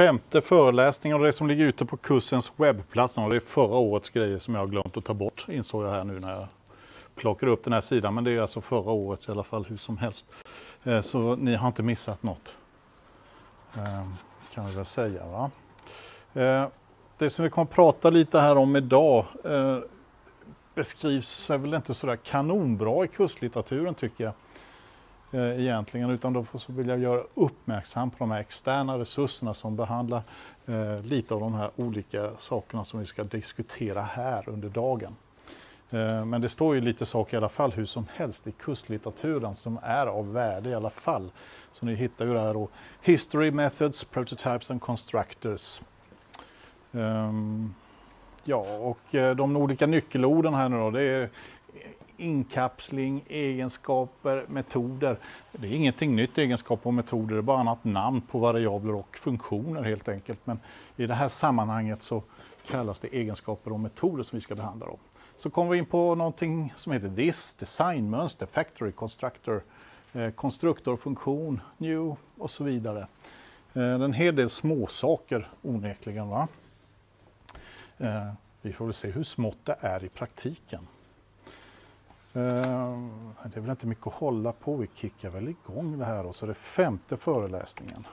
femte föreläsningen och det som ligger ute på kursens webbplats. Och det är förra årets grejer som jag har glömt att ta bort insåg jag här nu när jag plockar upp den här sidan. Men det är alltså förra årets i alla fall hur som helst. Eh, så ni har inte missat något. Eh, kan vi väl säga. Va? Eh, det som vi kommer att prata lite här om idag beskrivs väl inte sådär kanonbra i kurslitteraturen tycker jag eh, egentligen, utan då vill jag göra uppmärksam på de här externa resurserna som behandlar eh, lite av de här olika sakerna som vi ska diskutera här under dagen. Eh, men det står ju lite saker i alla fall hur som helst i kustlitteraturen som är av värde i alla fall. Så ni hittar ju det här då, History Methods, Prototypes and Constructors. Um, ja, och eh, de olika nyckelorden här nu då, det är inkapsling, egenskaper, metoder. Det är ingenting nytt egenskaper och metoder, det är bara annat namn på variabler och funktioner helt enkelt. Men i det här sammanhanget så kallas det egenskaper och metoder som vi ska behandla. Om. Så kommer vi in på någonting som heter this, designmönster, factory, constructor, eh, funktion, new och så vidare. Eh, en hel del småsaker onekligen. Va? Eh, vi får väl se hur smått det är i praktiken. Eh, det är väl inte mycket att hålla på, vi kickar väl igång det här och så är det femte föreläsningen.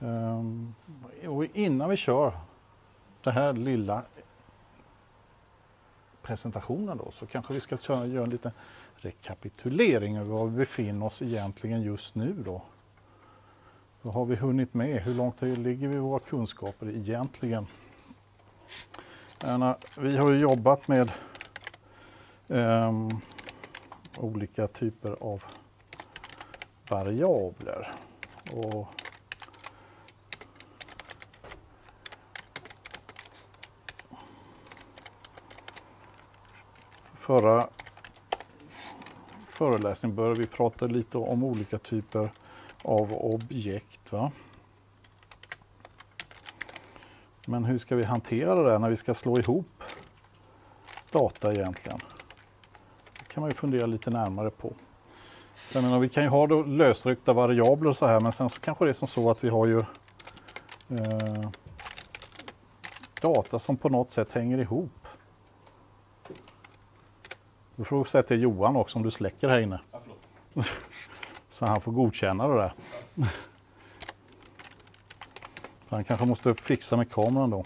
Eh, och innan vi kör den här lilla presentationen då så kanske vi ska göra en liten rekapitulering över var vi befinner oss egentligen just nu då. Vad har vi hunnit med? Hur långt ligger vi i våra kunskaper egentligen? Anna, vi har ju jobbat med um, olika typer av variabler. Och förra föreläsningen började vi prata lite om olika typer av objekt. Va? Men hur ska vi hantera det när vi ska slå ihop data egentligen? Det kan man ju fundera lite närmare på. Jag menar, vi kan ju ha då lösryckta variabler och så här men sen så kanske det är som så att vi har ju eh, data som på något sätt hänger ihop. Du får säga till Johan också om du släcker här inne. Ja, så han får godkänna det där. Han kanske måste fixa med kameran då.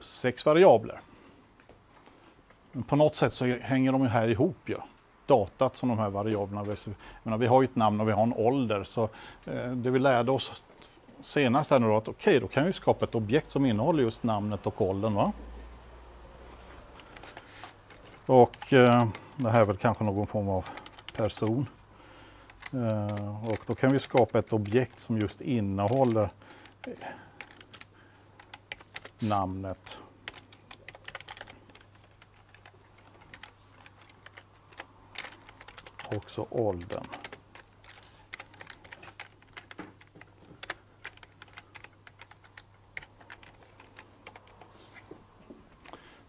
Sex variabler. Men på något sätt så hänger de här ihop. Ja datat som de här variablerna. Menar, vi har ju ett namn och vi har en ålder så eh, det vi lärde oss senast här nu då att okej, okay, då kan vi skapa ett objekt som innehåller just namnet och åldern. Va? Och eh, det här är väl kanske någon form av person. Eh, och då kan vi skapa ett objekt som just innehåller namnet också åldern.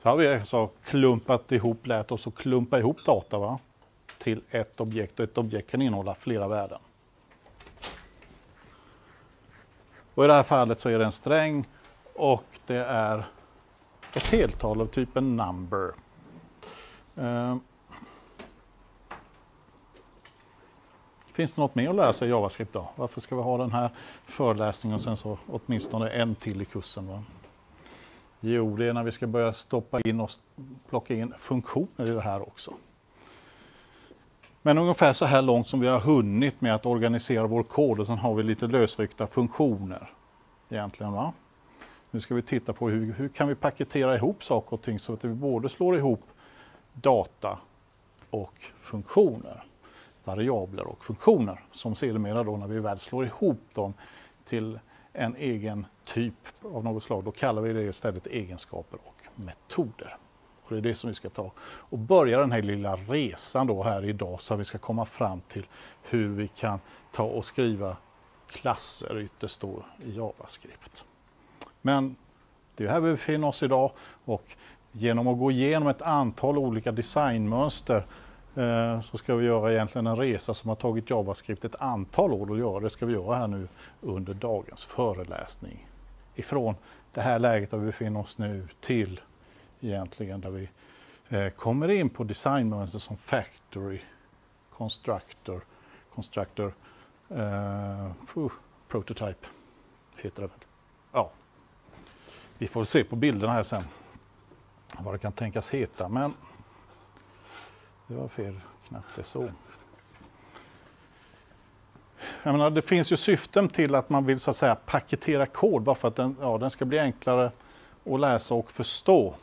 Så har vi alltså klumpat ihop, lärt oss att klumpa ihop data va? till ett objekt och ett objekt kan innehålla flera värden. Och I det här fallet så är det en sträng och det är ett heltal av typen number. Ehm, Finns det något mer att lära sig i JavaScript då? Varför ska vi ha den här föreläsningen och sen så åtminstone en till i kursen? Va? Jo, det är när vi ska börja stoppa in och plocka in funktioner i det här också. Men ungefär så här långt som vi har hunnit med att organisera vår kod och sen har vi lite lösryckta funktioner egentligen. Va? Nu ska vi titta på hur, hur kan vi paketera ihop saker och ting så att vi både slår ihop data och funktioner variabler och funktioner som sedermera då när vi väl slår ihop dem till en egen typ av något slag, då kallar vi det istället egenskaper och metoder. Och det är det som vi ska ta. Och börja den här lilla resan då här idag så att vi ska komma fram till hur vi kan ta och skriva klasser ytterst då i JavaScript. Men det är här vi befinner oss idag och genom att gå igenom ett antal olika designmönster Eh, så ska vi göra egentligen en resa som har tagit JavaScript ett antal år att göra. Det ska vi göra här nu under dagens föreläsning. Ifrån det här läget där vi befinner oss nu till egentligen där vi eh, kommer in på designmönster som Factory, Constructor, Constructor, eh, Prototype heter det. väl. Ja, vi får se på bilderna här sen vad det kan tänkas heta, men det var fel knapp det så. Jag menar, det finns ju syften till att man vill så att säga paketera kod bara för att den, ja, den ska bli enklare att läsa och förstå.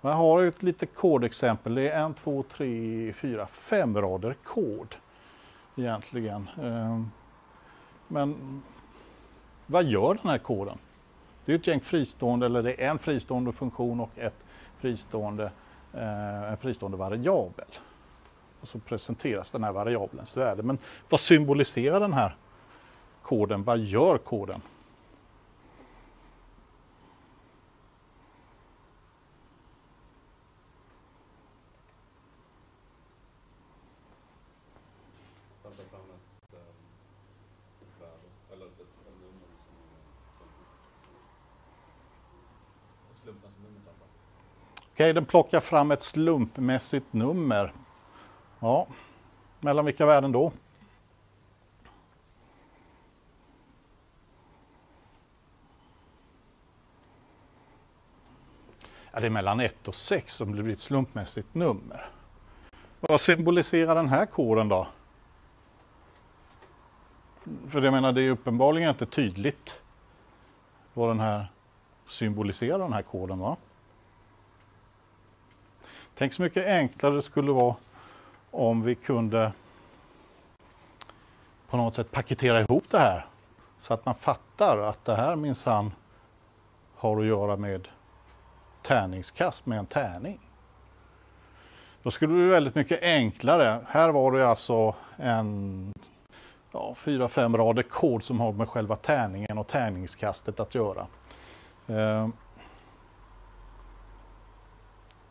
Jag har ett litet kodexempel. Det är en, två, tre, fyra, fem rader kod egentligen. Ehm, men vad gör den här koden? Det är ett gäng fristående, eller det är en fristående funktion och ett fristående, eh, Eh, en fristående variabel. Och så presenteras den här variabelns värde. Men vad symboliserar den här koden? Vad gör koden? Okej, den plockar fram ett slumpmässigt nummer. Ja, mellan vilka värden då? Ja, det är mellan 1 och 6 som det blir ett slumpmässigt nummer. Vad symboliserar den här koden då? För jag menar, det är uppenbarligen inte tydligt vad den här symboliserar, den här koden. va? Tänk så mycket enklare det skulle vara om vi kunde på något sätt paketera ihop det här så att man fattar att det här minsann har att göra med tärningskast med en tärning. Då skulle det bli väldigt mycket enklare. Här var det alltså en ja, fyra, fem rader kod som har med själva tärningen och tärningskastet att göra. Eh,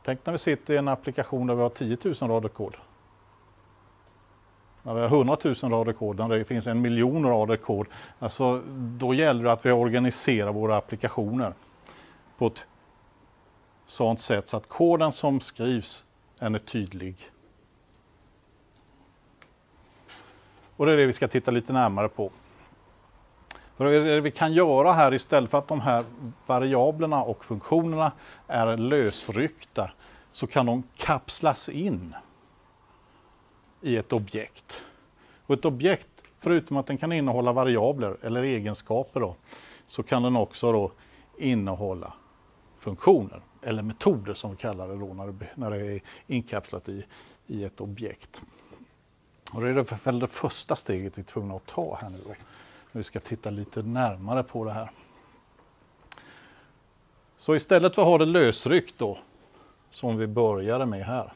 Tänk när vi sitter i en applikation där vi har 10 000 rader kod. När vi har 100 000 rader kod, när det finns en miljon rader kod. Alltså, då gäller det att vi organiserar våra applikationer på ett sådant sätt så att koden som skrivs är tydlig. Och det är det vi ska titta lite närmare på. För det vi kan göra här istället för att de här variablerna och funktionerna är lösryckta så kan de kapslas in i ett objekt. Och ett objekt, förutom att den kan innehålla variabler eller egenskaper då, så kan den också då innehålla funktioner eller metoder som vi kallar det då när det, när det är inkapslat i, i ett objekt. Och det är väl det första steget vi är tvungna att ta här nu då. Vi ska titta lite närmare på det här. Så istället för att ha det lösryckt då, som vi började med här,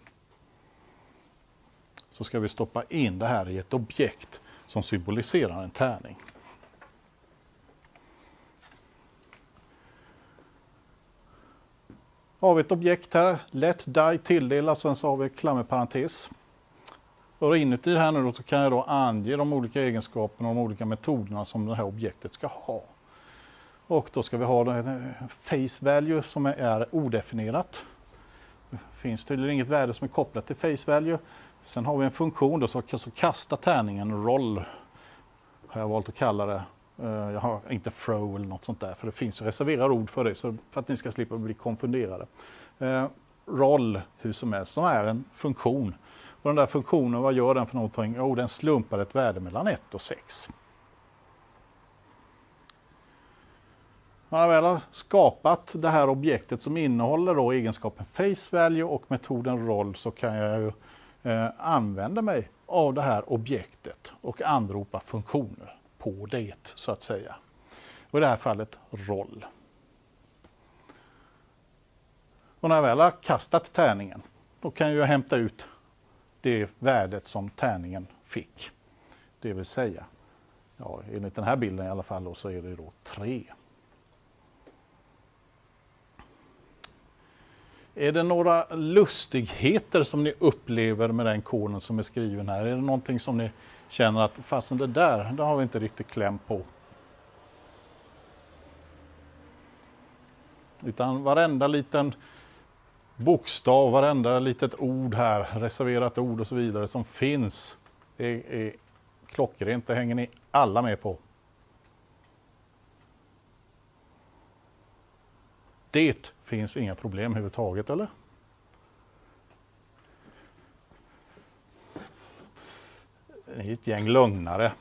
så ska vi stoppa in det här i ett objekt som symboliserar en tärning. Har vi ett objekt här, let die tilldelas, sen så har vi klammerparentes. Och inuti här nu då så kan jag då ange de olika egenskaperna och de olika metoderna som det här objektet ska ha. Och då ska vi ha en face value som är odefinierat. Det finns tydligen inget värde som är kopplat till face value. Sen har vi en funktion då som kan kasta tärningen roll. Har jag valt att kalla det. Eh, jag har inte throw eller något sånt där för det finns reserverade ord för det så för att ni ska slippa bli konfunderade. Eh, roll hur som helst som är en funktion och den där funktionen, vad gör den för någonting? Jo, den slumpar ett värde mellan 1 och 6. När jag väl har skapat det här objektet som innehåller då egenskapen face value och metoden roll så kan jag ju, eh, använda mig av det här objektet och anropa funktioner på det så att säga. Och I det här fallet roll. Och när jag väl har kastat tärningen, då kan jag hämta ut det värdet som tärningen fick. Det vill säga, ja, enligt den här bilden i alla fall då, så är det då 3. Är det några lustigheter som ni upplever med den koden som är skriven här? Är det någonting som ni känner att fasen det där, det har vi inte riktigt kläm på? Utan varenda liten bokstav, varenda litet ord här, reserverat ord och så vidare som finns är, är klockrent. Det hänger ni alla med på. Det finns inga problem överhuvudtaget, eller? Ni är ett gäng lögnare.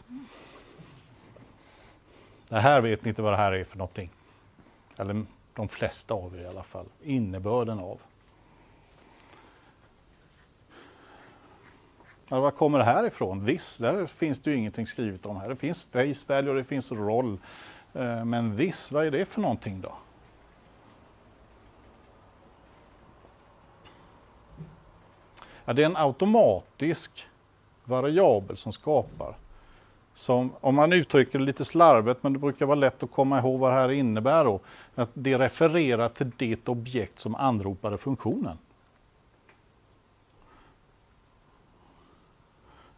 Det här vet ni inte vad det här är för någonting. Eller de flesta av er i alla fall. Innebörden av. Ja, var kommer det här ifrån? This, där finns det ju ingenting skrivet om här. Det finns face value och det finns roll. Eh, men this, vad är det för någonting då? Ja, det är en automatisk variabel som skapar. Som, om man uttrycker det lite slarvigt, men det brukar vara lätt att komma ihåg vad det här innebär då. Att det refererar till det objekt som anropade funktionen.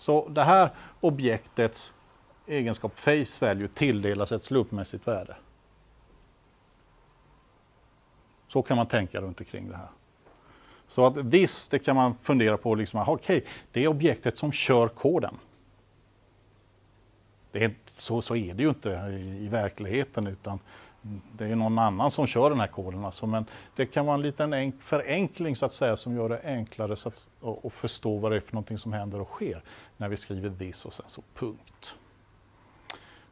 Så det här objektets egenskap face value tilldelas ett slumpmässigt värde. Så kan man tänka runt omkring det här. Så att this, det kan man fundera på, liksom, okej, okay, det är objektet som kör koden. Det är, så, så är det ju inte i, i verkligheten, utan det är någon annan som kör den här koden. Alltså, men det kan vara en liten förenkling så att säga som gör det enklare så att, och, förstå vad det är för någonting som händer och sker när vi skriver this och sen så punkt.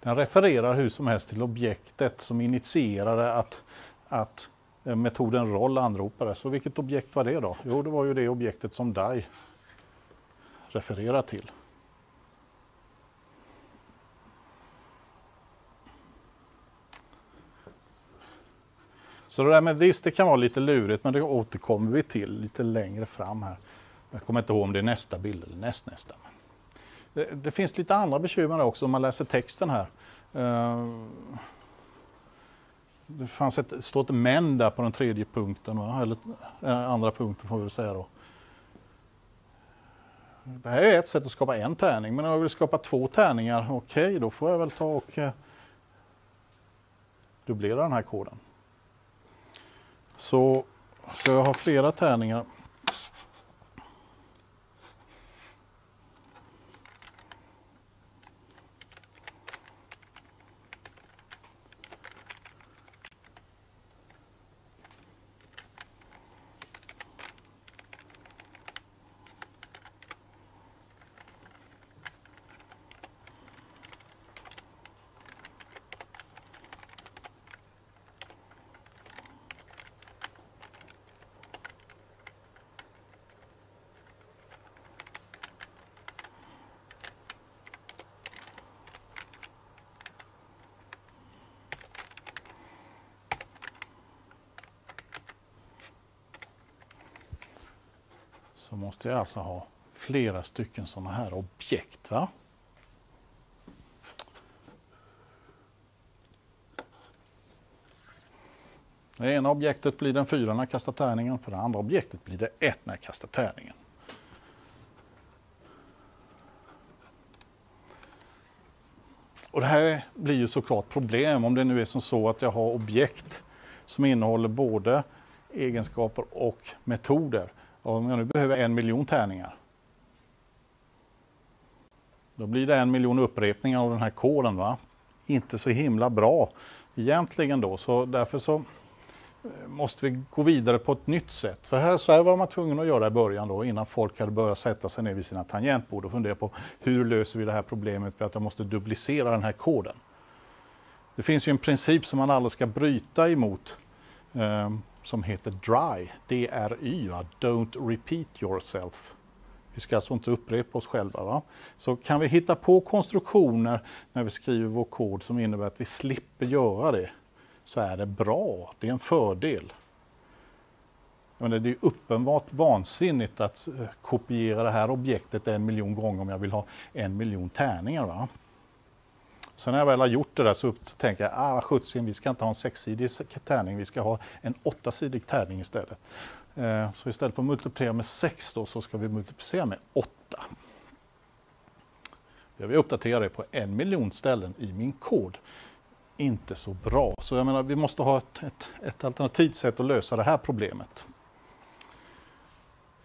Den refererar hur som helst till objektet som initierade att, att eh, metoden roll anropades. Så vilket objekt var det då? Jo, det var ju det objektet som DAI refererar till. Så det där med this, det kan vara lite lurigt, men det återkommer vi till lite längre fram här. Jag kommer inte ihåg om det är nästa bild eller nästnästa. Det, det finns lite andra bekymmer också om man läser texten här. Uh, det fanns ett, står ett men där på den tredje punkten, eller eh, andra punkten får vi säga då. Det här är ett sätt att skapa en tärning, men om jag vill skapa två tärningar, okej, okay, då får jag väl ta och eh, dubblera den här koden. Så ska jag ha flera tärningar? Så måste jag alltså ha flera stycken sådana här objekt. Va? Det ena objektet blir den fyra när jag kastar tärningen, för det andra objektet blir det ett när jag kastar tärningen. Och det här blir ju såklart problem om det nu är som så att jag har objekt som innehåller både egenskaper och metoder. Om jag nu behöver en miljon tärningar. Då blir det en miljon upprepningar av den här koden. Va? Inte så himla bra egentligen då. Så därför så eh, måste vi gå vidare på ett nytt sätt. För här, så här var man tvungen att göra i början då innan folk hade börjat sätta sig ner vid sina tangentbord och fundera på hur löser vi det här problemet med att jag måste duplicera den här koden. Det finns ju en princip som man aldrig ska bryta emot. Ehm, som heter DRY, D-R-Y, Don't repeat yourself. Vi ska alltså inte upprepa oss själva. Va? Så kan vi hitta på konstruktioner när vi skriver vår kod som innebär att vi slipper göra det, så är det bra. Det är en fördel. Men det är uppenbart vansinnigt att eh, kopiera det här objektet en miljon gånger om jag vill ha en miljon tärningar. Va? Sen när jag väl har gjort det där så tänker jag, ah sjuttsingen, vi ska inte ha en sexsidig tärning, vi ska ha en åttasidig tärning istället. Eh, så istället för att multiplicera med 6 då, så ska vi multiplicera med 8. Jag vill uppdatera det på en miljon ställen i min kod. Inte så bra. Så jag menar, vi måste ha ett, ett, ett alternativt sätt att lösa det här problemet.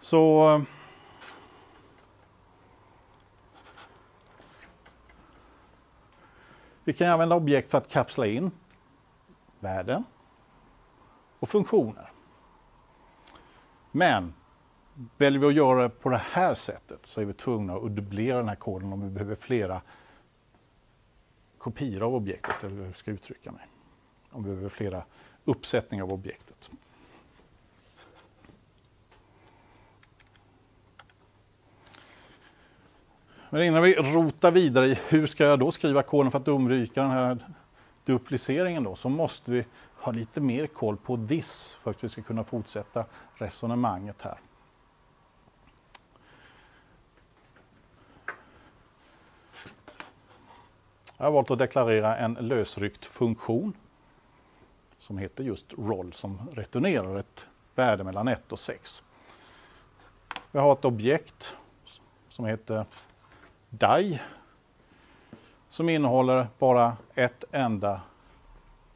Så eh, Vi kan använda objekt för att kapsla in värden och funktioner. Men väljer vi att göra det på det här sättet så är vi tvungna att dubblera den här koden om vi behöver flera kopior av objektet, eller hur jag ska uttrycka mig. Om vi behöver flera uppsättningar av objektet. Men innan vi rotar vidare i hur ska jag då skriva koden för att undvika den här dupliceringen då, så måste vi ha lite mer koll på this för att vi ska kunna fortsätta resonemanget här. Jag har valt att deklarera en lösryckt funktion som heter just roll som returnerar ett värde mellan 1 och 6. Vi har ett objekt som heter DAI som innehåller bara ett enda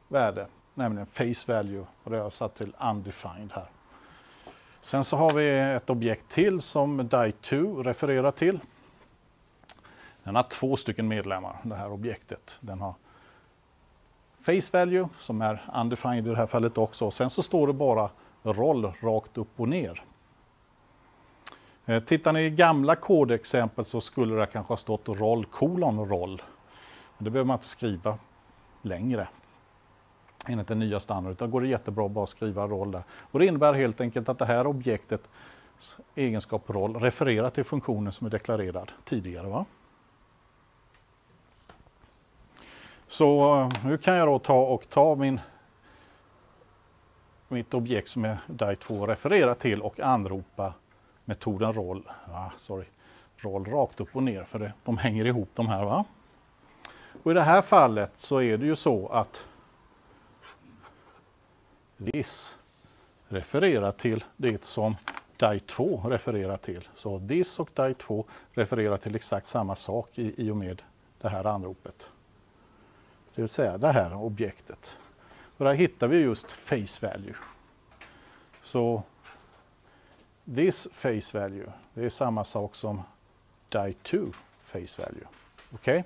värde, nämligen face value och det har jag satt till undefined här. Sen så har vi ett objekt till som DAI2 refererar till. Den har två stycken medlemmar, det här objektet. Den har face value som är undefined i det här fallet också. Och sen så står det bara roll rakt upp och ner. Eh, tittar ni i gamla kodexempel så skulle det kanske ha stått roll kolon roll. Men det behöver man inte skriva längre enligt den nya standarden, utan går det jättebra att bara skriva roll där. Och det innebär helt enkelt att det här objektet egenskap roll refererar till funktionen som är deklarerad tidigare. Va? Så eh, nu kan jag då ta och ta min mitt objekt som är DAI2 refererar till och anropa metoden roll, ah, sorry, roll rakt upp och ner för det, de hänger ihop de här. va. Och I det här fallet så är det ju så att this refererar till det som DAI2 refererar till. Så this och DAI2 refererar till exakt samma sak i, i och med det här anropet. Det vill säga det här objektet. Och där hittar vi just face value. Så this face value, det är samma sak som die2 face value. Okej? Okay?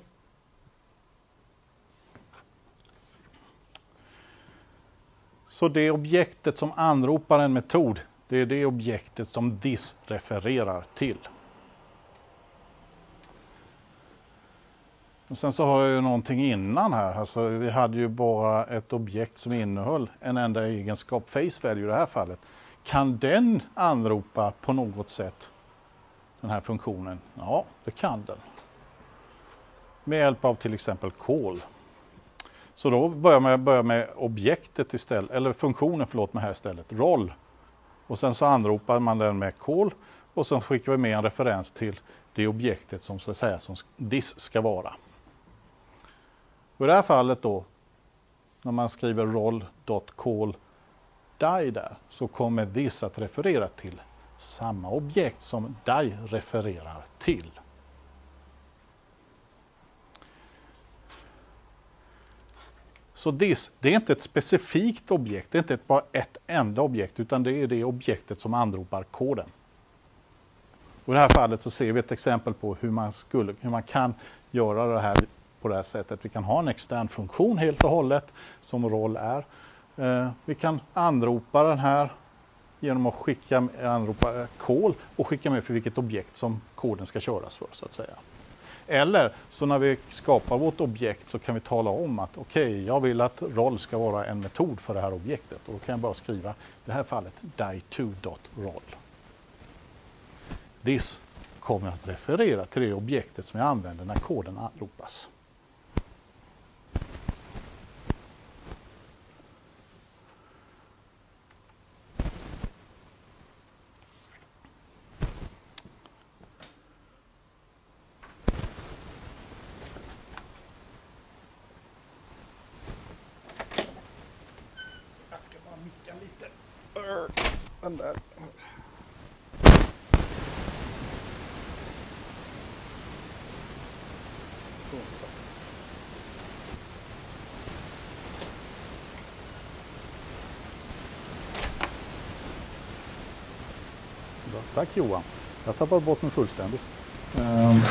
Så det objektet som anropar en metod, det är det objektet som this refererar till. Och sen så har jag ju någonting innan här. Alltså, vi hade ju bara ett objekt som innehöll en enda egenskap, face value i det här fallet. Kan den anropa på något sätt den här funktionen? Ja, det kan den. Med hjälp av till exempel call. Så då börjar man börja med objektet istället, eller funktionen förlåt mig här istället, roll. Och sen så anropar man den med call och sen skickar vi med en referens till det objektet som så att säga som this ska vara. Och I det här fallet då, när man skriver roll.call die där så kommer this att referera till samma objekt som die refererar till. Så this, det är inte ett specifikt objekt, det är inte bara ett enda objekt, utan det är det objektet som anropar koden. Och I det här fallet så ser vi ett exempel på hur man, skulle, hur man kan göra det här på det här sättet. Vi kan ha en extern funktion helt och hållet, som roll är. Eh, vi kan anropa den här genom att skicka, anropa eh, kol och skicka med för vilket objekt som koden ska köras för så att säga. Eller så när vi skapar vårt objekt så kan vi tala om att okej, okay, jag vill att roll ska vara en metod för det här objektet och då kan jag bara skriva i det här fallet die2.roll. This kommer att referera till det objektet som jag använder när koden anropas. Micken lite. Den där. Tack Johan. Jag tappade bort mig fullständigt. Um,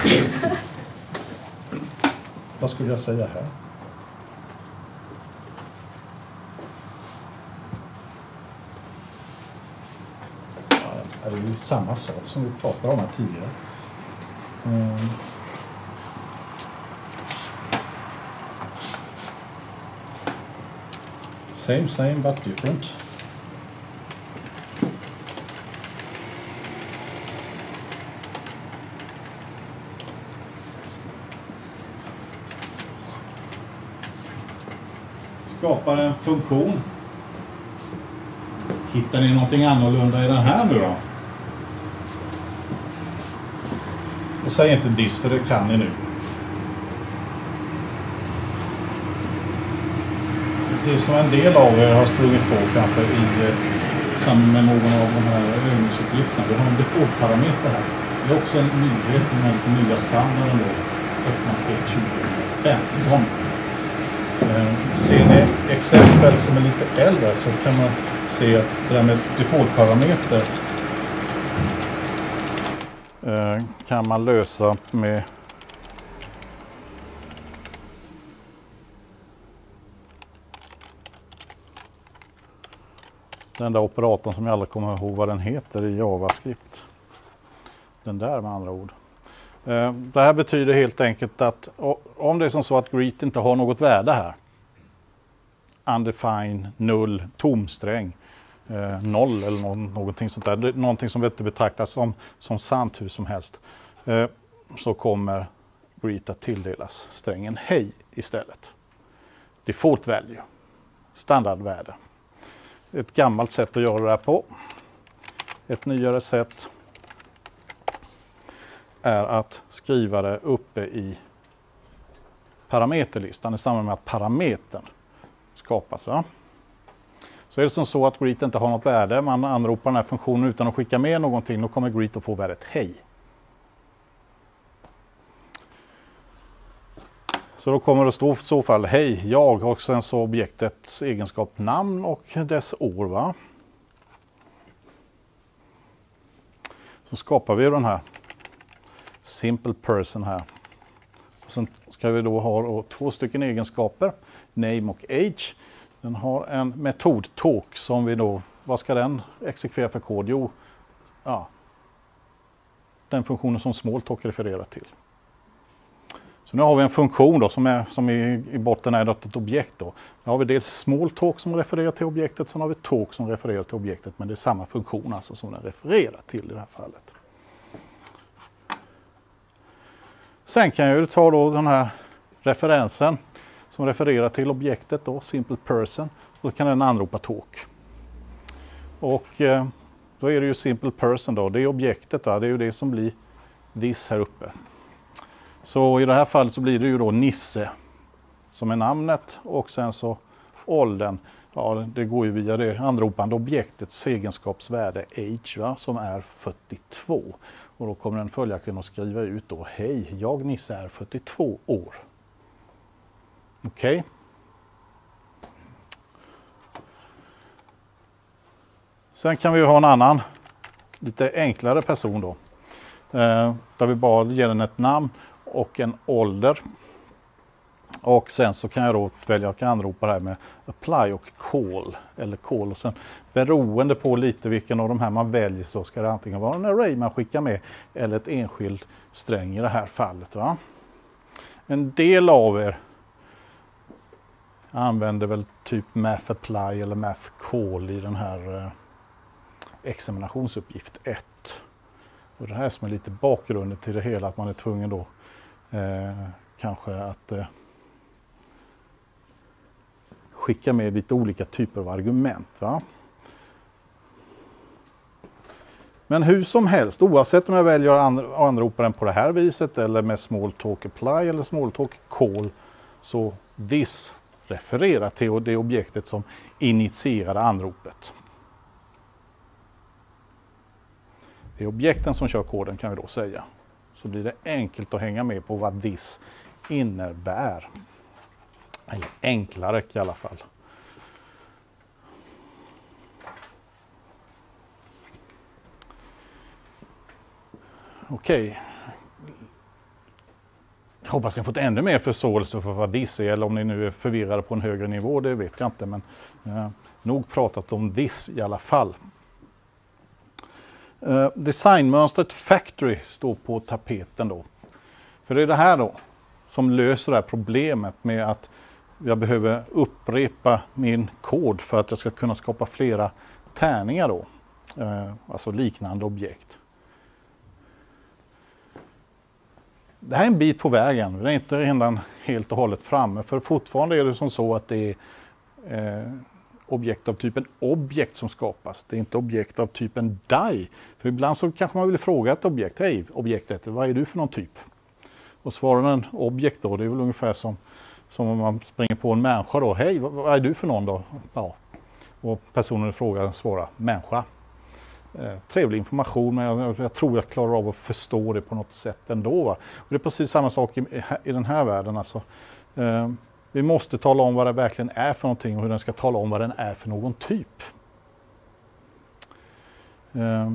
vad skulle jag säga här? Samma sak som vi pratade om här tidigare. Mm. same same but different. skapar en funktion. Hittar ni någonting annorlunda i den här nu då? Och säg inte diss för det kan ni nu. Det som en del av er har sprungit på kanske i eh, samband med någon av de här övningsuppgifterna. Vi har en default-parameter här. Det är också en nyhet i den här lite nya standarden då. Öppna 2015. Eh, ser ni exempel som är lite äldre så kan man se att det där med default-parameter kan man lösa med den där operatorn som jag aldrig kommer ihåg vad den heter i JavaScript. Den där med andra ord. Eh, det här betyder helt enkelt att om det är som så att greet inte har något värde här, undefined, null, tomsträng, eh, noll eller någonting sånt där, någonting som inte betraktas som, som sant hur som helst, eh, så kommer greet att tilldelas strängen hej istället. Default value, standardvärde. Ett gammalt sätt att göra det här på. Ett nyare sätt är att skriva det uppe i parameterlistan i samband med att parametern skapas. Va? Så är det som så att greet inte har något värde, man anropar den här funktionen utan att skicka med någonting, då kommer greet att få värdet hej. Så då kommer det stå i så fall hej, jag och sen så objektets egenskap namn och dess år. Va? Så skapar vi den här simple person här. Och sen ska vi då ha två stycken egenskaper, name och age. Den har en metod talk som vi då, vad ska den exekvera för kod? Jo, ja, den funktionen som smalltalk refererar till. Så nu har vi en funktion då som, är, som i, i botten är ett objekt. Då. Nu har vi dels smalltalk som refererar till objektet, sen har vi talk som refererar till objektet, men det är samma funktion alltså som den refererar till i det här fallet. Sen kan jag ju ta då den här referensen som refererar till objektet då, simple person. Då kan den anropa talk. Och eh, då är det ju simple person då, det är objektet då, det är ju det som blir this här uppe. Så i det här fallet så blir det ju då Nisse som är namnet och sen så åldern. Ja, det går ju via det anropande objektets egenskapsvärde age va, som är 42. Och då kommer den följaktligen att skriva ut då Hej, jag Nisse är 42 år. Okej. Okay. Sen kan vi ha en annan, lite enklare person då. Eh, där vi bara ger den ett namn och en ålder. Och sen så kan jag då välja att anropa det här med apply och call. Eller call och sen beroende på lite vilken av de här man väljer så ska det antingen vara en array man skickar med eller ett enskild sträng i det här fallet. Va? En del av er använder väl typ math apply eller math call i den här eh, examinationsuppgift 1. Och det här som är lite bakgrunden till det hela, att man är tvungen då eh, kanske att eh, skicka med lite olika typer av argument. Va? Men hur som helst, oavsett om jag väljer att anropa den på det här viset eller med small talk apply eller small talk call, så this refererar till det objektet som initierade anropet. Det är objekten som kör koden kan vi då säga. Så blir det enkelt att hänga med på vad this innebär. Eller enklare i alla fall. Okej. Jag hoppas ni fått ännu mer förståelse för vad this är, eller om ni nu är förvirrade på en högre nivå, det vet jag inte. Men eh, nog pratat om this i alla fall. Eh, designmönstret Factory står på tapeten då. För det är det här då som löser det här problemet med att jag behöver upprepa min kod för att jag ska kunna skapa flera tärningar då. Eh, alltså liknande objekt. Det här är en bit på vägen, det är inte redan helt och hållet framme för fortfarande är det som så att det är eh, objekt av typen objekt som skapas. Det är inte objekt av typen DAI. För ibland så kanske man vill fråga ett objekt, hej objektet, vad är du för någon typ? Och svarar den objekt då, det är väl ungefär som, som om man springer på en människa då, hej vad är du för någon då? Ja. Och personen i fråga svarar människa. Eh, trevlig information men jag, jag, tror jag klarar av att förstå det på något sätt ändå. Va? Och det är precis samma sak i, i den här världen. Alltså. Eh, vi måste tala om vad det verkligen är för någonting och hur den ska tala om vad den är för någon typ. Eh,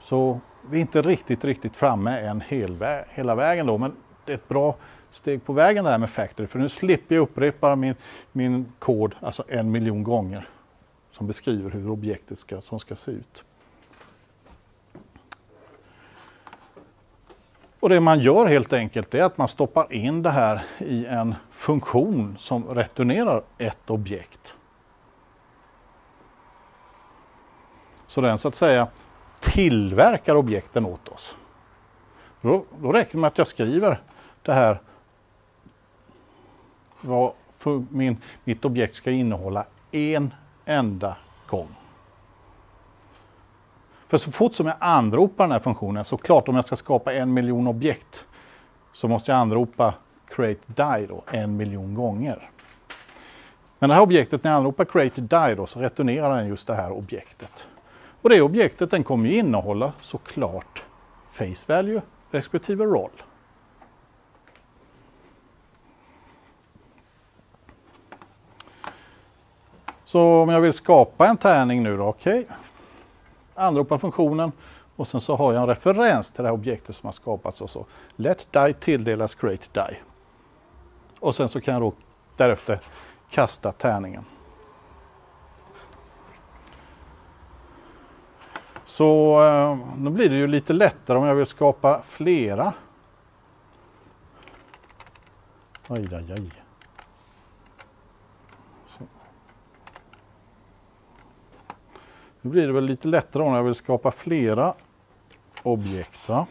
så vi är inte riktigt, riktigt framme än hel, hela vägen då, men det är ett bra steg på vägen det här med Factory, för nu slipper jag upprepa min, min kod alltså en miljon gånger som beskriver hur objektet ska, som ska se ut. Och det man gör helt enkelt är att man stoppar in det här i en funktion som returnerar ett objekt. Så den så att säga tillverkar objekten åt oss. Då, då räcker det med att jag skriver det här vad min, mitt objekt ska innehålla en enda gång. För så fort som jag anropar den här funktionen, så klart om jag ska skapa en miljon objekt, så måste jag anropa create die då en miljon gånger. Men det här objektet, när jag anropar create die då, så returnerar den just det här objektet. Och det objektet den kommer ju innehålla såklart face value respektive roll. Så om jag vill skapa en tärning nu då, okej. Okay. Anropa funktionen och sen så har jag en referens till det här objektet som har skapats och så. Let die tilldelas create die. Och sen så kan jag då därefter kasta tärningen. Så eh, nu blir det ju lite lättare om jag vill skapa flera. Aj, aj, aj. Nu blir det väl lite lättare om jag vill skapa flera objekt. Va?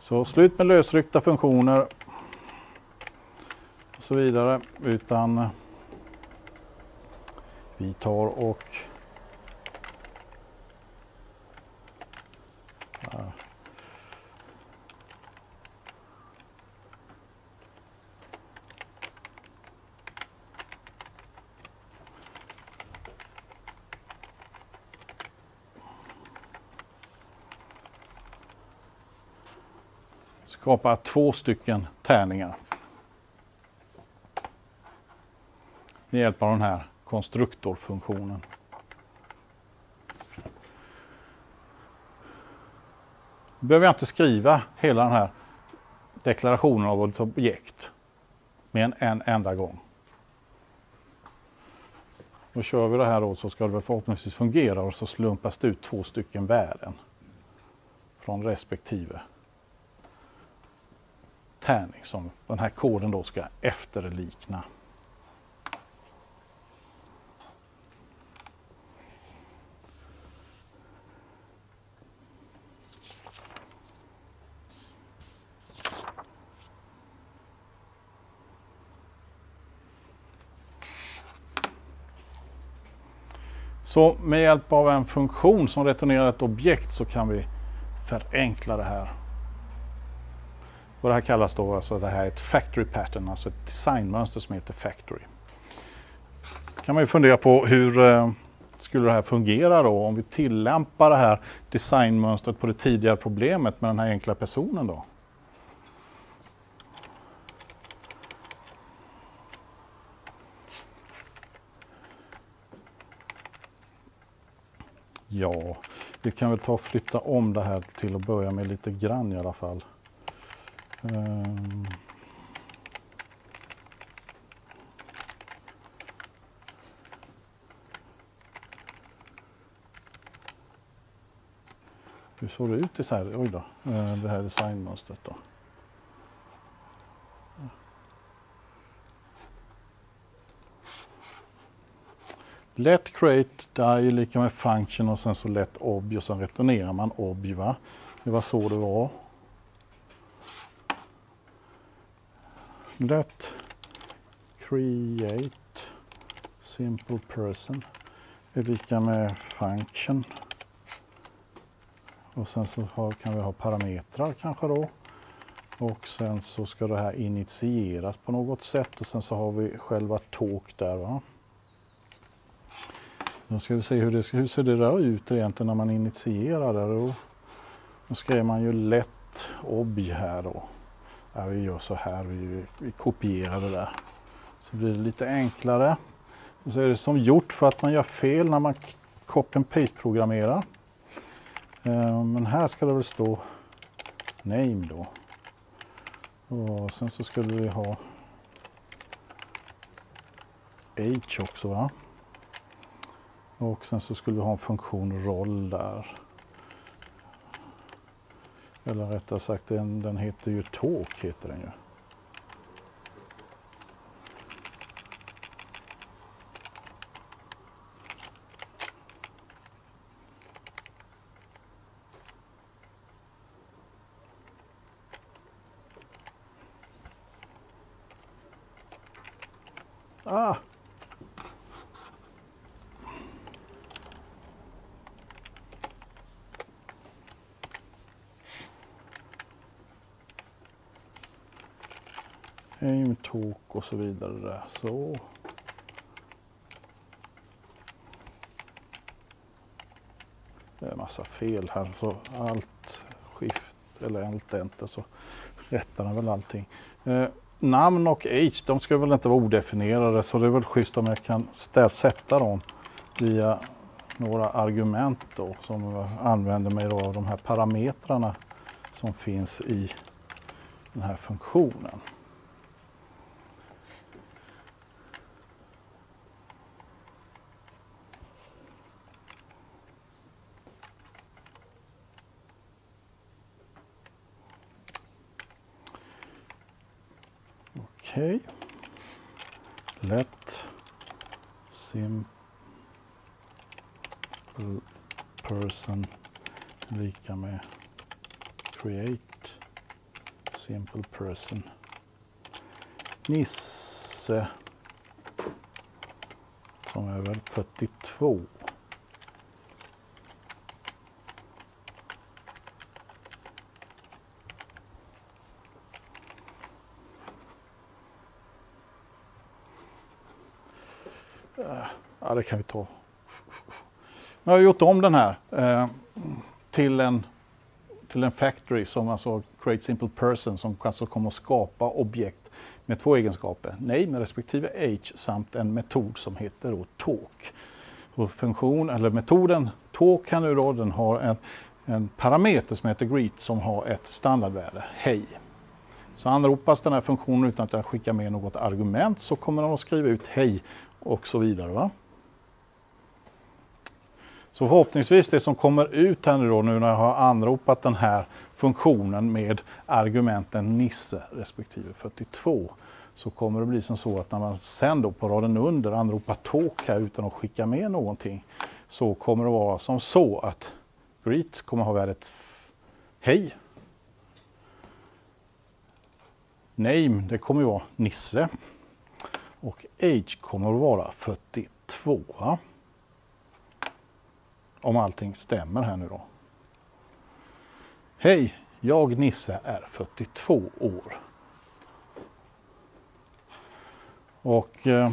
Så slut med lösryckta funktioner och så vidare. Utan eh, vi tar och eh, skapa två stycken tärningar. Med hjälp av den här konstruktorfunktionen. Nu behöver jag inte skriva hela den här deklarationen av ett objekt med en, en enda gång. Då kör vi det här då så ska det förhoppningsvis fungera och så slumpas det ut två stycken värden från respektive tärning som den här koden då ska efterlikna. Så med hjälp av en funktion som returnerar ett objekt så kan vi förenkla det här och det här kallas då, alltså det här är ett factory pattern, alltså ett designmönster som heter factory. kan man ju fundera på hur eh, skulle det här fungera då om vi tillämpar det här designmönstret på det tidigare problemet med den här enkla personen då? Ja, vi kan väl ta och flytta om det här till att börja med lite grann i alla fall. Um. Hur såg det ut i så här, oj då, ehm, det här designmönstret då? Let create die lika med function och sen så let obj och sen returnerar man obj va. Det var så det var. Let create simple person är lika med function. Och sen så har, kan vi ha parametrar kanske då. Och sen så ska det här initieras på något sätt och sen så har vi själva talk där. Va? Nu ska vi se hur, det, hur ser det där ut egentligen när man initierar det. Då, då skrev man ju lätt obj här då. Ja, vi gör så här, vi, vi kopierar det där. Så blir det lite enklare. Och så är det som gjort för att man gör fel när man copy and paste programmerar. Eh, men här ska det väl stå name då. Och sen så skulle vi ha H också va. Och sen så skulle vi ha en funktion roll där. Eller rättare sagt den, den heter ju talk heter den ju. Ah! aim talk och så vidare där. Så. Det är en massa fel här så allt skift eller allt enter så rättar den väl allting. Eh, namn och age, de ska väl inte vara odefinierade så det är väl schysst om jag kan sätta dem via några argument då som använder mig då av de här parametrarna som finns i den här funktionen. Okej. Okay. Lätt. simple person lika med create simple person. Nisse som är väl 42. Ja, det kan vi ta. Nu har jag gjort om den här eh, till, en, till en factory som alltså create simple person som alltså kommer att skapa objekt med två egenskaper, name respektive age samt en metod som heter då talk. Och funktion, eller metoden talk här nu då, den har en, en parameter som heter greet som har ett standardvärde, hej. Så anropas den här funktionen utan att jag skickar med något argument så kommer den att skriva ut hej och så vidare. Va? Så förhoppningsvis det som kommer ut här nu då nu när jag har anropat den här funktionen med argumenten Nisse respektive 42 så kommer det bli som så att när man sen då på raden under anropar talk här utan att skicka med någonting så kommer det vara som så att greet kommer ha värdet hej. Name det kommer vara Nisse och age kommer att vara 42. Va? Om allting stämmer här nu då. Hej, Jag Nisse är 42 år. Och eh,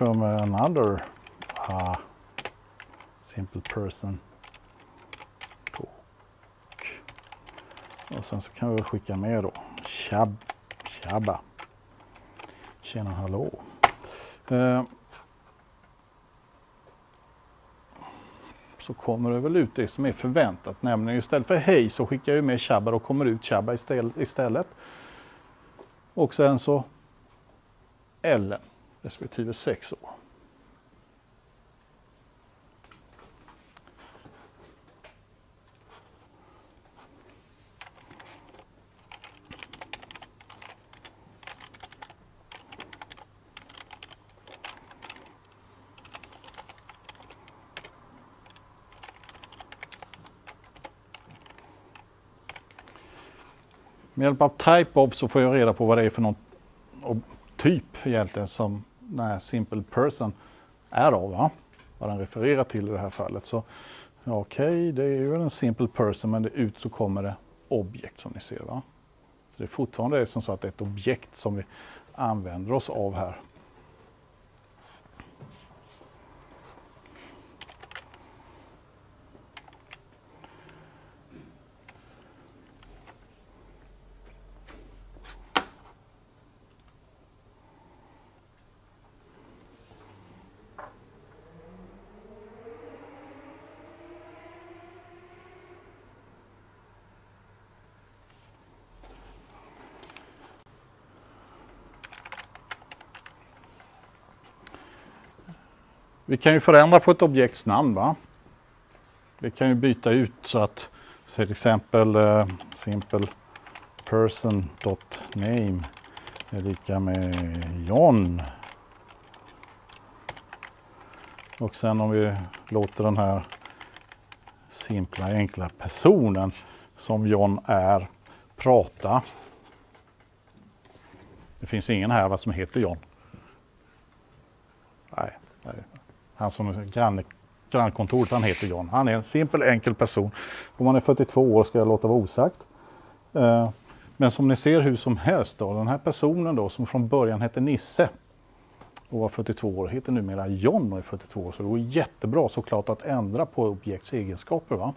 om jag kör med another uh, simple person talk. Och sen så kan vi skicka med då Tjab, tjabba. Tjena hallå. Uh, så kommer det väl ut det som är förväntat. Nämligen istället för hej så skickar jag med tjabba. och kommer ut tjabba istället. Och sen så Ellen respektive sex år. Med hjälp av type of så får jag reda på vad det är för någon typ egentligen som den här simple person är av. Va? Vad den refererar till i det här fallet. Så ja, okej, okay, det är ju en simple person men det ut så kommer det objekt som ni ser. Va? Så det är fortfarande som så att det är ett objekt som vi använder oss av här. Kan ju förändra på ett objekts namn. Va? Vi kan ju byta ut så att till exempel uh, simple person.name är lika med John. Och sen om vi låter den här simpla enkla personen som John är prata. Det finns ingen här vad som heter John. Nej, nej han som grann, grannkontoret, han heter John. Han är en simpel enkel person. Om han är 42 år ska jag låta vara osagt. Eh, men som ni ser hur som helst då, den här personen då som från början hette Nisse och var 42 år heter numera John och är 42 år. Så det går jättebra såklart att ändra på objekts egenskaper. Va?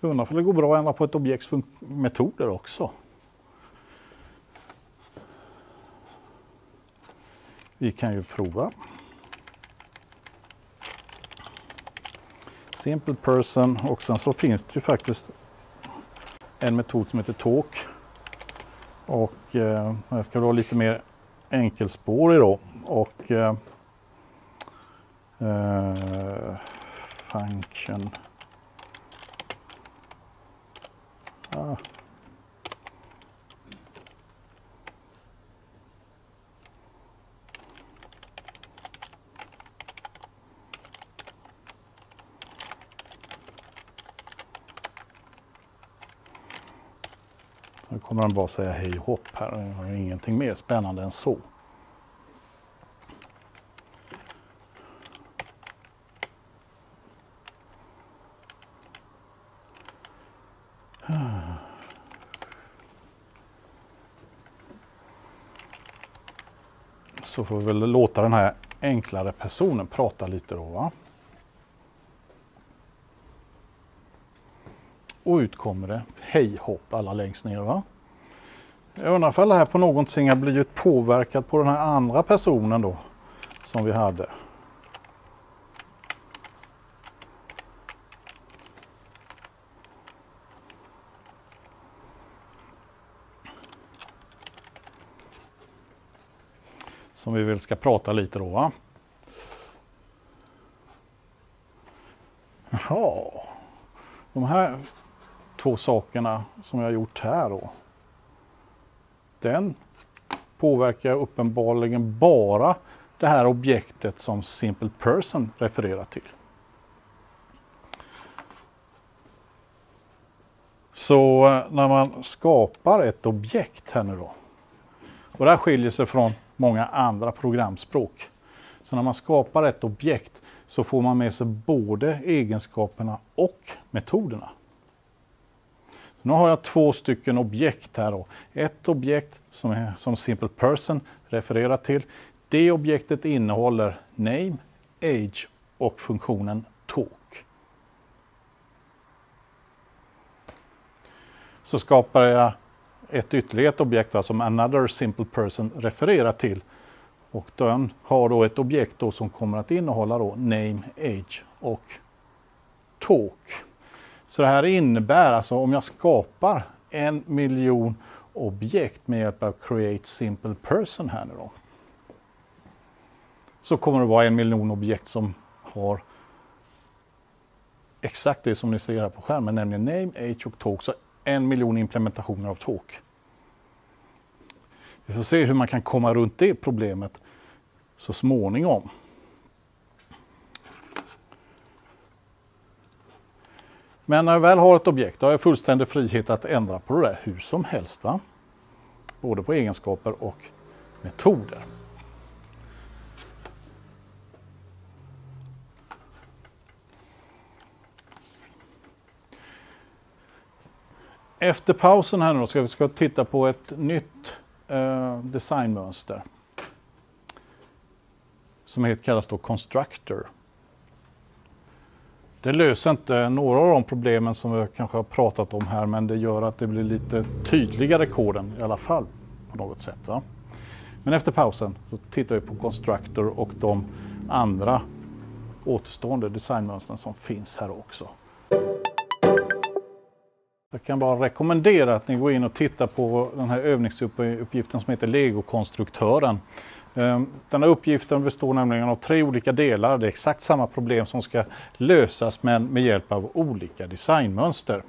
Jag undrar om det går bra att ändra på ett objekts metoder också. Vi kan ju prova. Simple person och sen så finns det ju faktiskt en metod som heter talk. Och eh, jag ska vara lite mer enkelspårig då. Och eh, eh, function. Ah, Nu kommer den bara säga hej och hopp här. Jag har ingenting mer spännande än så. Så får vi väl låta den här enklare personen prata lite då. Va? Och ut kommer det hej hopp alla längst ner. Va? Jag undrar om det här på någonting har blivit påverkat på den här andra personen då som vi hade. Som vi väl ska prata lite då va. Jaha. De här två sakerna som jag har gjort här då. Den påverkar uppenbarligen bara det här objektet som Simple Person refererar till. Så eh, när man skapar ett objekt här nu då, och det här skiljer sig från många andra programspråk. Så när man skapar ett objekt så får man med sig både egenskaperna och metoderna. Nu har jag två stycken objekt här. Då. Ett objekt som, är, som Simple Person refererar till. Det objektet innehåller name, age och funktionen talk. Så skapar jag ett ytterligare objekt som another simple person refererar till. Och den har då ett objekt då som kommer att innehålla då name, age och talk. Så det här innebär alltså om jag skapar en miljon objekt med hjälp av create simple person här nu då. Så kommer det vara en miljon objekt som har exakt det som ni ser här på skärmen, nämligen name, age och talk. Så en miljon implementationer av talk. Vi får se hur man kan komma runt det problemet så småningom. Men när jag väl har ett objekt då har jag fullständig frihet att ändra på det där hur som helst. Va? Både på egenskaper och metoder. Efter pausen här nu ska vi ska titta på ett nytt eh, designmönster. Som heter, kallas då Constructor. Det löser inte några av de problemen som vi kanske har pratat om här men det gör att det blir lite tydligare koden i alla fall på något sätt. Va? Men efter pausen så tittar vi på Constructor och de andra återstående designmönstren som finns här också. Jag kan bara rekommendera att ni går in och tittar på den här övningsuppgiften som heter Lego-konstruktören. Ehm, den här uppgiften består nämligen av tre olika delar. Det är exakt samma problem som ska lösas men med hjälp av olika designmönster.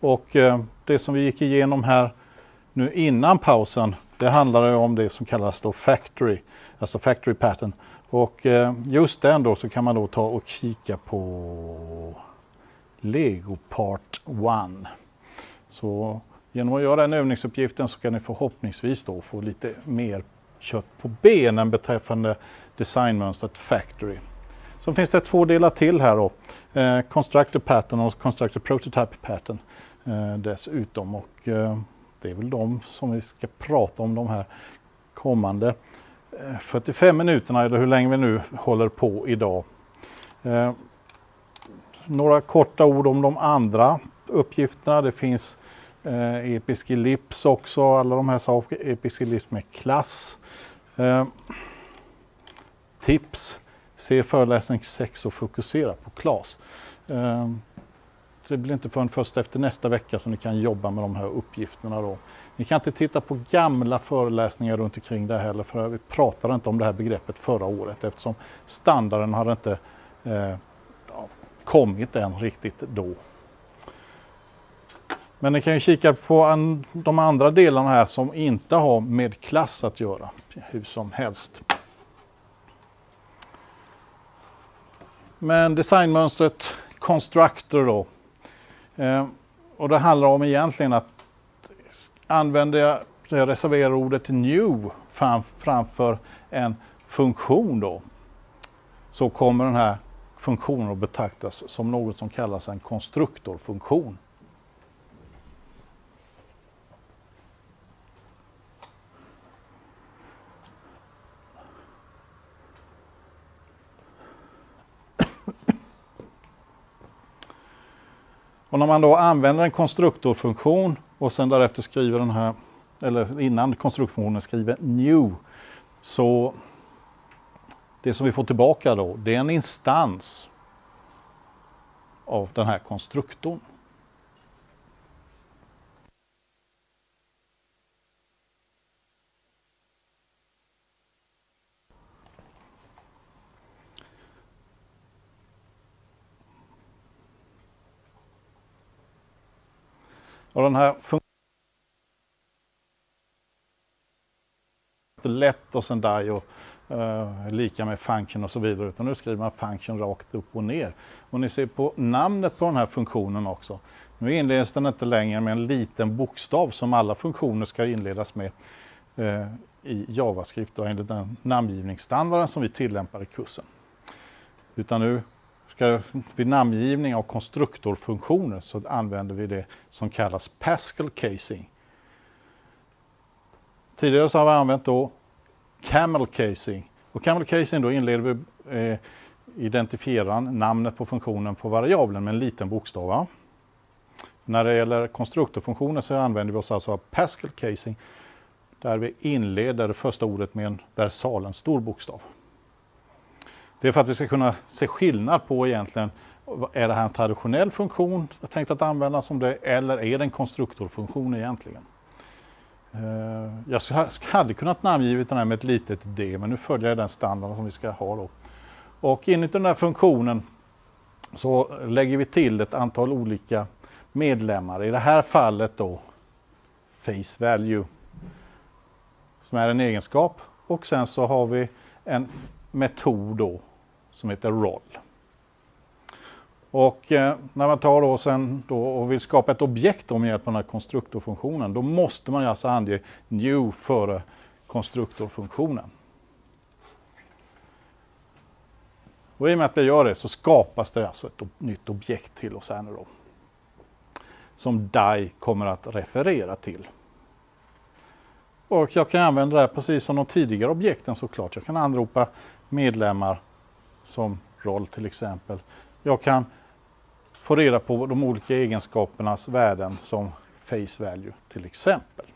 Och ehm, det som vi gick igenom här nu innan pausen, det handlar om det som kallas då Factory, alltså Factory Pattern. Och ehm, just den då så kan man då ta och kika på Lego Part 1. Så genom att göra den övningsuppgiften så kan ni förhoppningsvis då få lite mer kött på benen beträffande designmönstret Factory. Så finns det två delar till här då. Eh, Constructor Pattern och Constructor Prototype Pattern eh, dessutom. Och, eh, det är väl de som vi ska prata om de här kommande eh, 45 minuterna eller hur länge vi nu håller på idag. Eh, några korta ord om de andra uppgifterna. Det finns eh, episk ellips också, alla de här sakerna. Episk ellips med klass. Eh, tips. Se föreläsning 6 och fokusera på KLAS. Eh, det blir inte förrän först efter nästa vecka som ni kan jobba med de här uppgifterna. Då. Ni kan inte titta på gamla föreläsningar runt omkring det heller för vi pratade inte om det här begreppet förra året eftersom standarden hade inte eh, kommit än riktigt då. Men ni kan ju kika på an, de andra delarna här som inte har med klass att göra, hur som helst. Men designmönstret Constructor då. Eh, och det handlar om egentligen att använder jag det reserverade ordet new fram, framför en funktion då så kommer den här funktionen att betraktas som något som kallas en konstruktorfunktion. Och när man då använder en konstruktorfunktion och sen därefter skriver den här, eller innan konstruktionen skriver new, så det som vi får tillbaka då, det är en instans av den här konstruktorn. Och den här let och sen där och eh, lika med function och så vidare. Utan nu skriver man function rakt upp och ner. Och ni ser på namnet på den här funktionen också. Nu inleds den inte längre med en liten bokstav som alla funktioner ska inledas med eh, i JavaScript och enligt den namngivningsstandarden som vi tillämpar i kursen. Utan nu ska, vid namngivning av konstruktorfunktioner så använder vi det som kallas Pascal casing. Tidigare så har vi använt då camel casing. Och camel casing då inleder vi eh, identifierar namnet på funktionen på variabeln med en liten bokstav. När det gäller konstruktorfunktioner så använder vi oss alltså av Pascal casing där vi inleder det första ordet med en versal, en stor bokstav. Det är för att vi ska kunna se skillnad på egentligen, är det här en traditionell funktion tänkt att använda som det eller är det en konstruktorfunktion egentligen? Eh, jag hade kunnat namngivit den här med ett litet d, men nu följer jag den standard som vi ska ha då. Och inuti den här funktionen så lägger vi till ett antal olika medlemmar. I det här fallet då face value som är en egenskap och sen så har vi en metod då som heter roll. Och eh, när man tar då sen då och vill skapa ett objekt med hjälp av den här konstruktorfunktionen, då måste man alltså ange new före konstruktorfunktionen. Och i och med att vi gör det så skapas det alltså ett nytt objekt till oss här nu då. Som DAI kommer att referera till. Och jag kan använda det här precis som de tidigare objekten såklart. Jag kan anropa medlemmar som roll till exempel. Jag kan få reda på de olika egenskapernas värden som face value till exempel.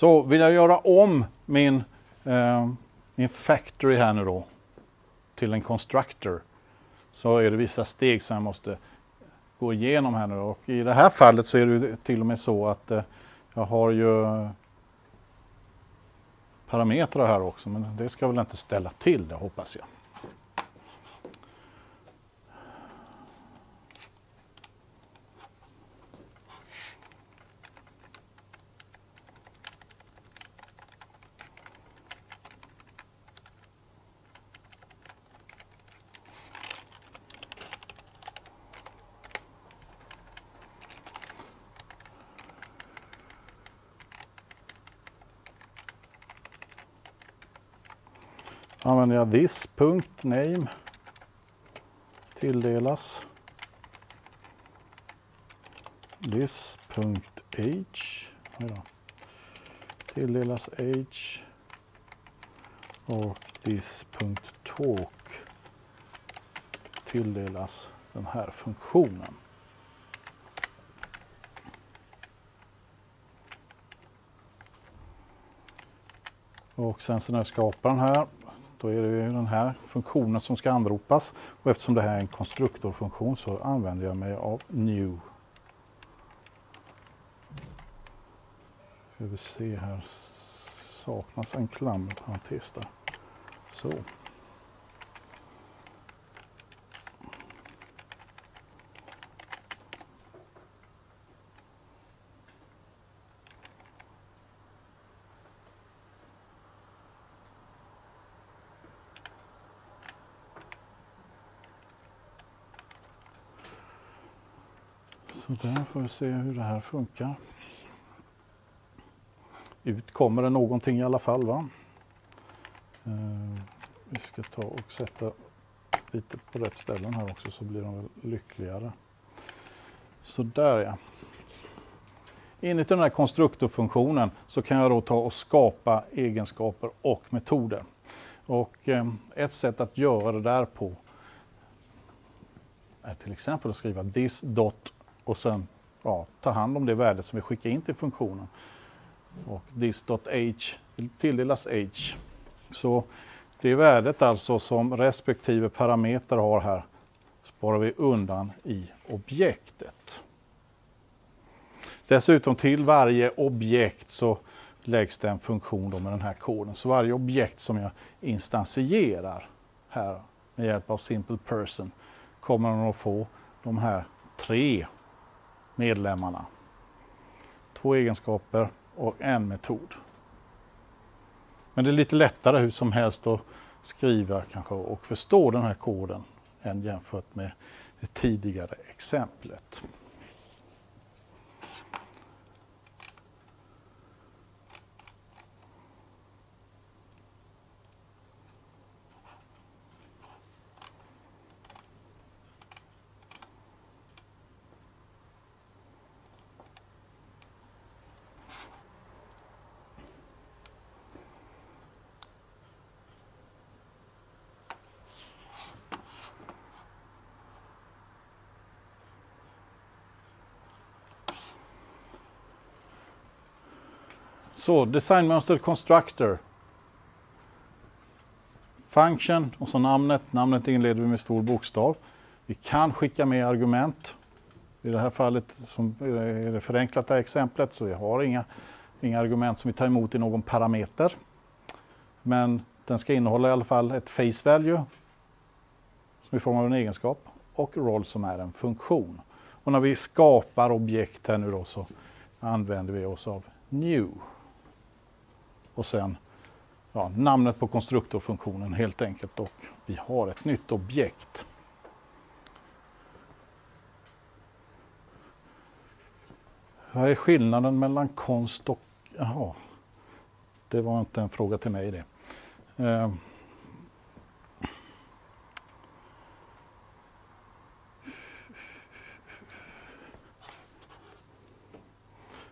Så vill jag göra om min, eh, min factory här nu då till en constructor så är det vissa steg som jag måste gå igenom här nu. Och I det här fallet så är det till och med så att eh, jag har ju parametrar här också men det ska väl inte ställa till det hoppas jag. Använder jag this.name tilldelas. This.age tilldelas age och this.talk tilldelas den här funktionen. Och sen så när jag skapar den här då är det den här funktionen som ska anropas och eftersom det här är en konstruktorfunktion så använder jag mig av new. Ska vi se här, saknas en klammerparentes där. Så. Där får vi se hur det här funkar. Ut kommer det någonting i alla fall. va? Eh, vi ska ta och sätta lite på rätt ställen här också så blir de väl lyckligare. Så där ja. Inuti den här konstruktorfunktionen så kan jag då ta och skapa egenskaper och metoder. Och eh, ett sätt att göra det där på är till exempel att skriva this dot och sen ja, ta hand om det värdet som vi skickar in till funktionen. Och this.h tilldelas h. Så det värdet alltså som respektive parameter har här sparar vi undan i objektet. Dessutom till varje objekt så läggs det en funktion med den här koden. Så varje objekt som jag instansierar här med hjälp av Simple Person kommer den att få de här tre medlemmarna. Två egenskaper och en metod. Men det är lite lättare hur som helst att skriva kanske och förstå den här koden än jämfört med det tidigare exemplet. Så designmönster constructor. Function och så namnet. Namnet inleder vi med stor bokstav. Vi kan skicka med argument. I det här fallet som eh, är det förenklat det här exemplet så vi har inga, inga argument som vi tar emot i någon parameter. Men den ska innehålla i alla fall ett face value som i form av en egenskap och roll som är en funktion. Och när vi skapar objekt här nu då så använder vi oss av new och sen ja, namnet på konstruktorfunktionen helt enkelt och vi har ett nytt objekt. Vad är skillnaden mellan konst och... Jaha, det var inte en fråga till mig det. Eh.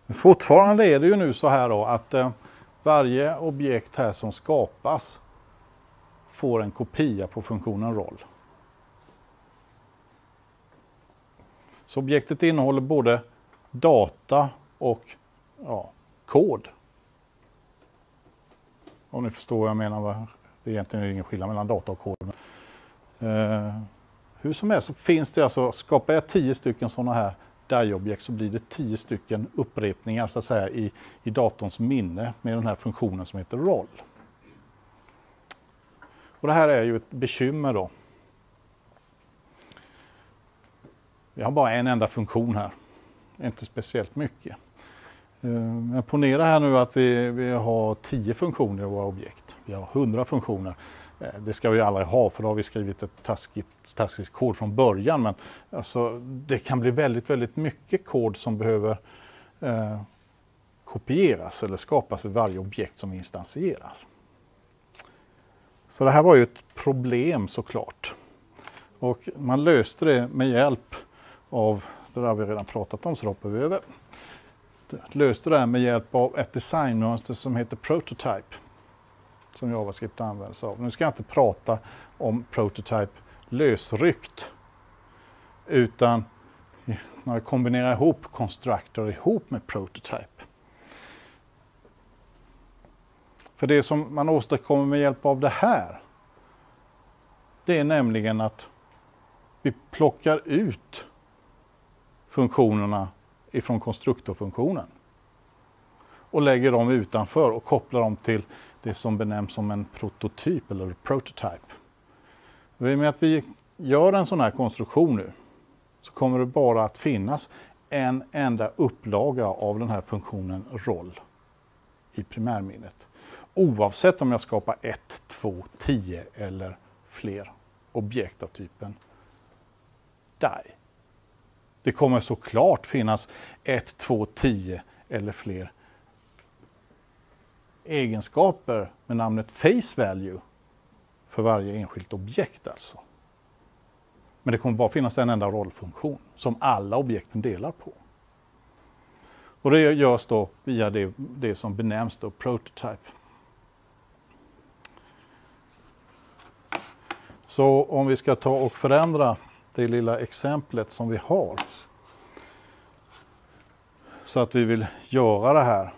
Fortfarande är det ju nu så här då att eh, varje objekt här som skapas får en kopia på funktionen roll. Så objektet innehåller både data och ja, kod. Om ni förstår vad jag menar. Det är egentligen ingen skillnad mellan data och kod. Eh, hur som helst så finns det alltså, skapar jag tio stycken sådana här DAI-objekt så blir det tio stycken upprepningar så att säga, i, i datorns minne med den här funktionen som heter roll. Och det här är ju ett bekymmer då. Vi har bara en enda funktion här, inte speciellt mycket. Eh, Men ponera här nu att vi, vi har tio funktioner i våra objekt. Vi har hundra funktioner. Eh, det ska vi aldrig ha för då har vi skrivit ett taskigt, taskigt kod från början. Men alltså, det kan bli väldigt, väldigt mycket kod som behöver eh, kopieras eller skapas för varje objekt som instansieras. Så det här var ju ett problem såklart. Och man löste det med hjälp av, det där har vi redan pratat om så hoppar vi över. Löste det här med hjälp av ett designmönster som heter Prototype som JavaScript används av. Nu ska jag inte prata om Prototype lösryckt utan när jag kombinerar ihop Constructor ihop med Prototype. För det som man åstadkommer med hjälp av det här det är nämligen att vi plockar ut funktionerna ifrån konstruktorfunktionen och lägger dem utanför och kopplar dem till det som benämns som en prototyp eller prototype. I och med att vi gör en sån här konstruktion nu så kommer det bara att finnas en enda upplaga av den här funktionen roll i primärminnet. Oavsett om jag skapar 1, 2, 10 eller fler objekt av typen DIE. Det kommer såklart finnas 1, 2, 10 eller fler egenskaper med namnet face value för varje enskilt objekt alltså. Men det kommer bara finnas en enda rollfunktion som alla objekten delar på. Och det görs då via det, det som benämns då prototype. Så om vi ska ta och förändra det lilla exemplet som vi har så att vi vill göra det här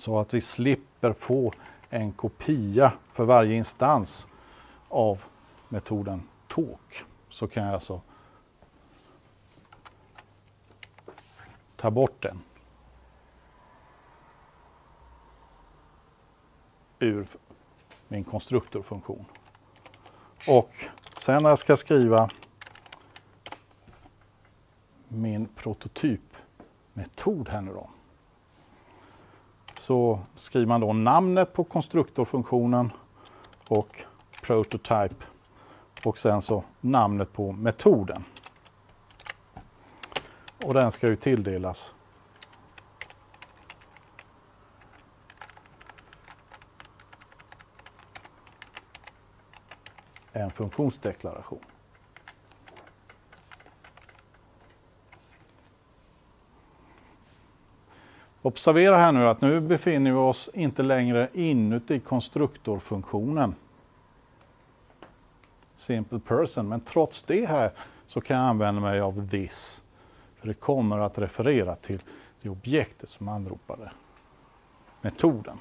så att vi slipper få en kopia för varje instans av metoden talk. så kan jag alltså ta bort den ur min konstruktorfunktion. Och sen när jag ska skriva min prototypmetod här nu då. Så skriver man då namnet på konstruktorfunktionen och prototype och sen så namnet på metoden. Och den ska ju tilldelas en funktionsdeklaration. Observera här nu att nu befinner vi oss inte längre inuti konstruktorfunktionen. Simple person, men trots det här så kan jag använda mig av this. För det kommer att referera till det objektet som anropade metoden.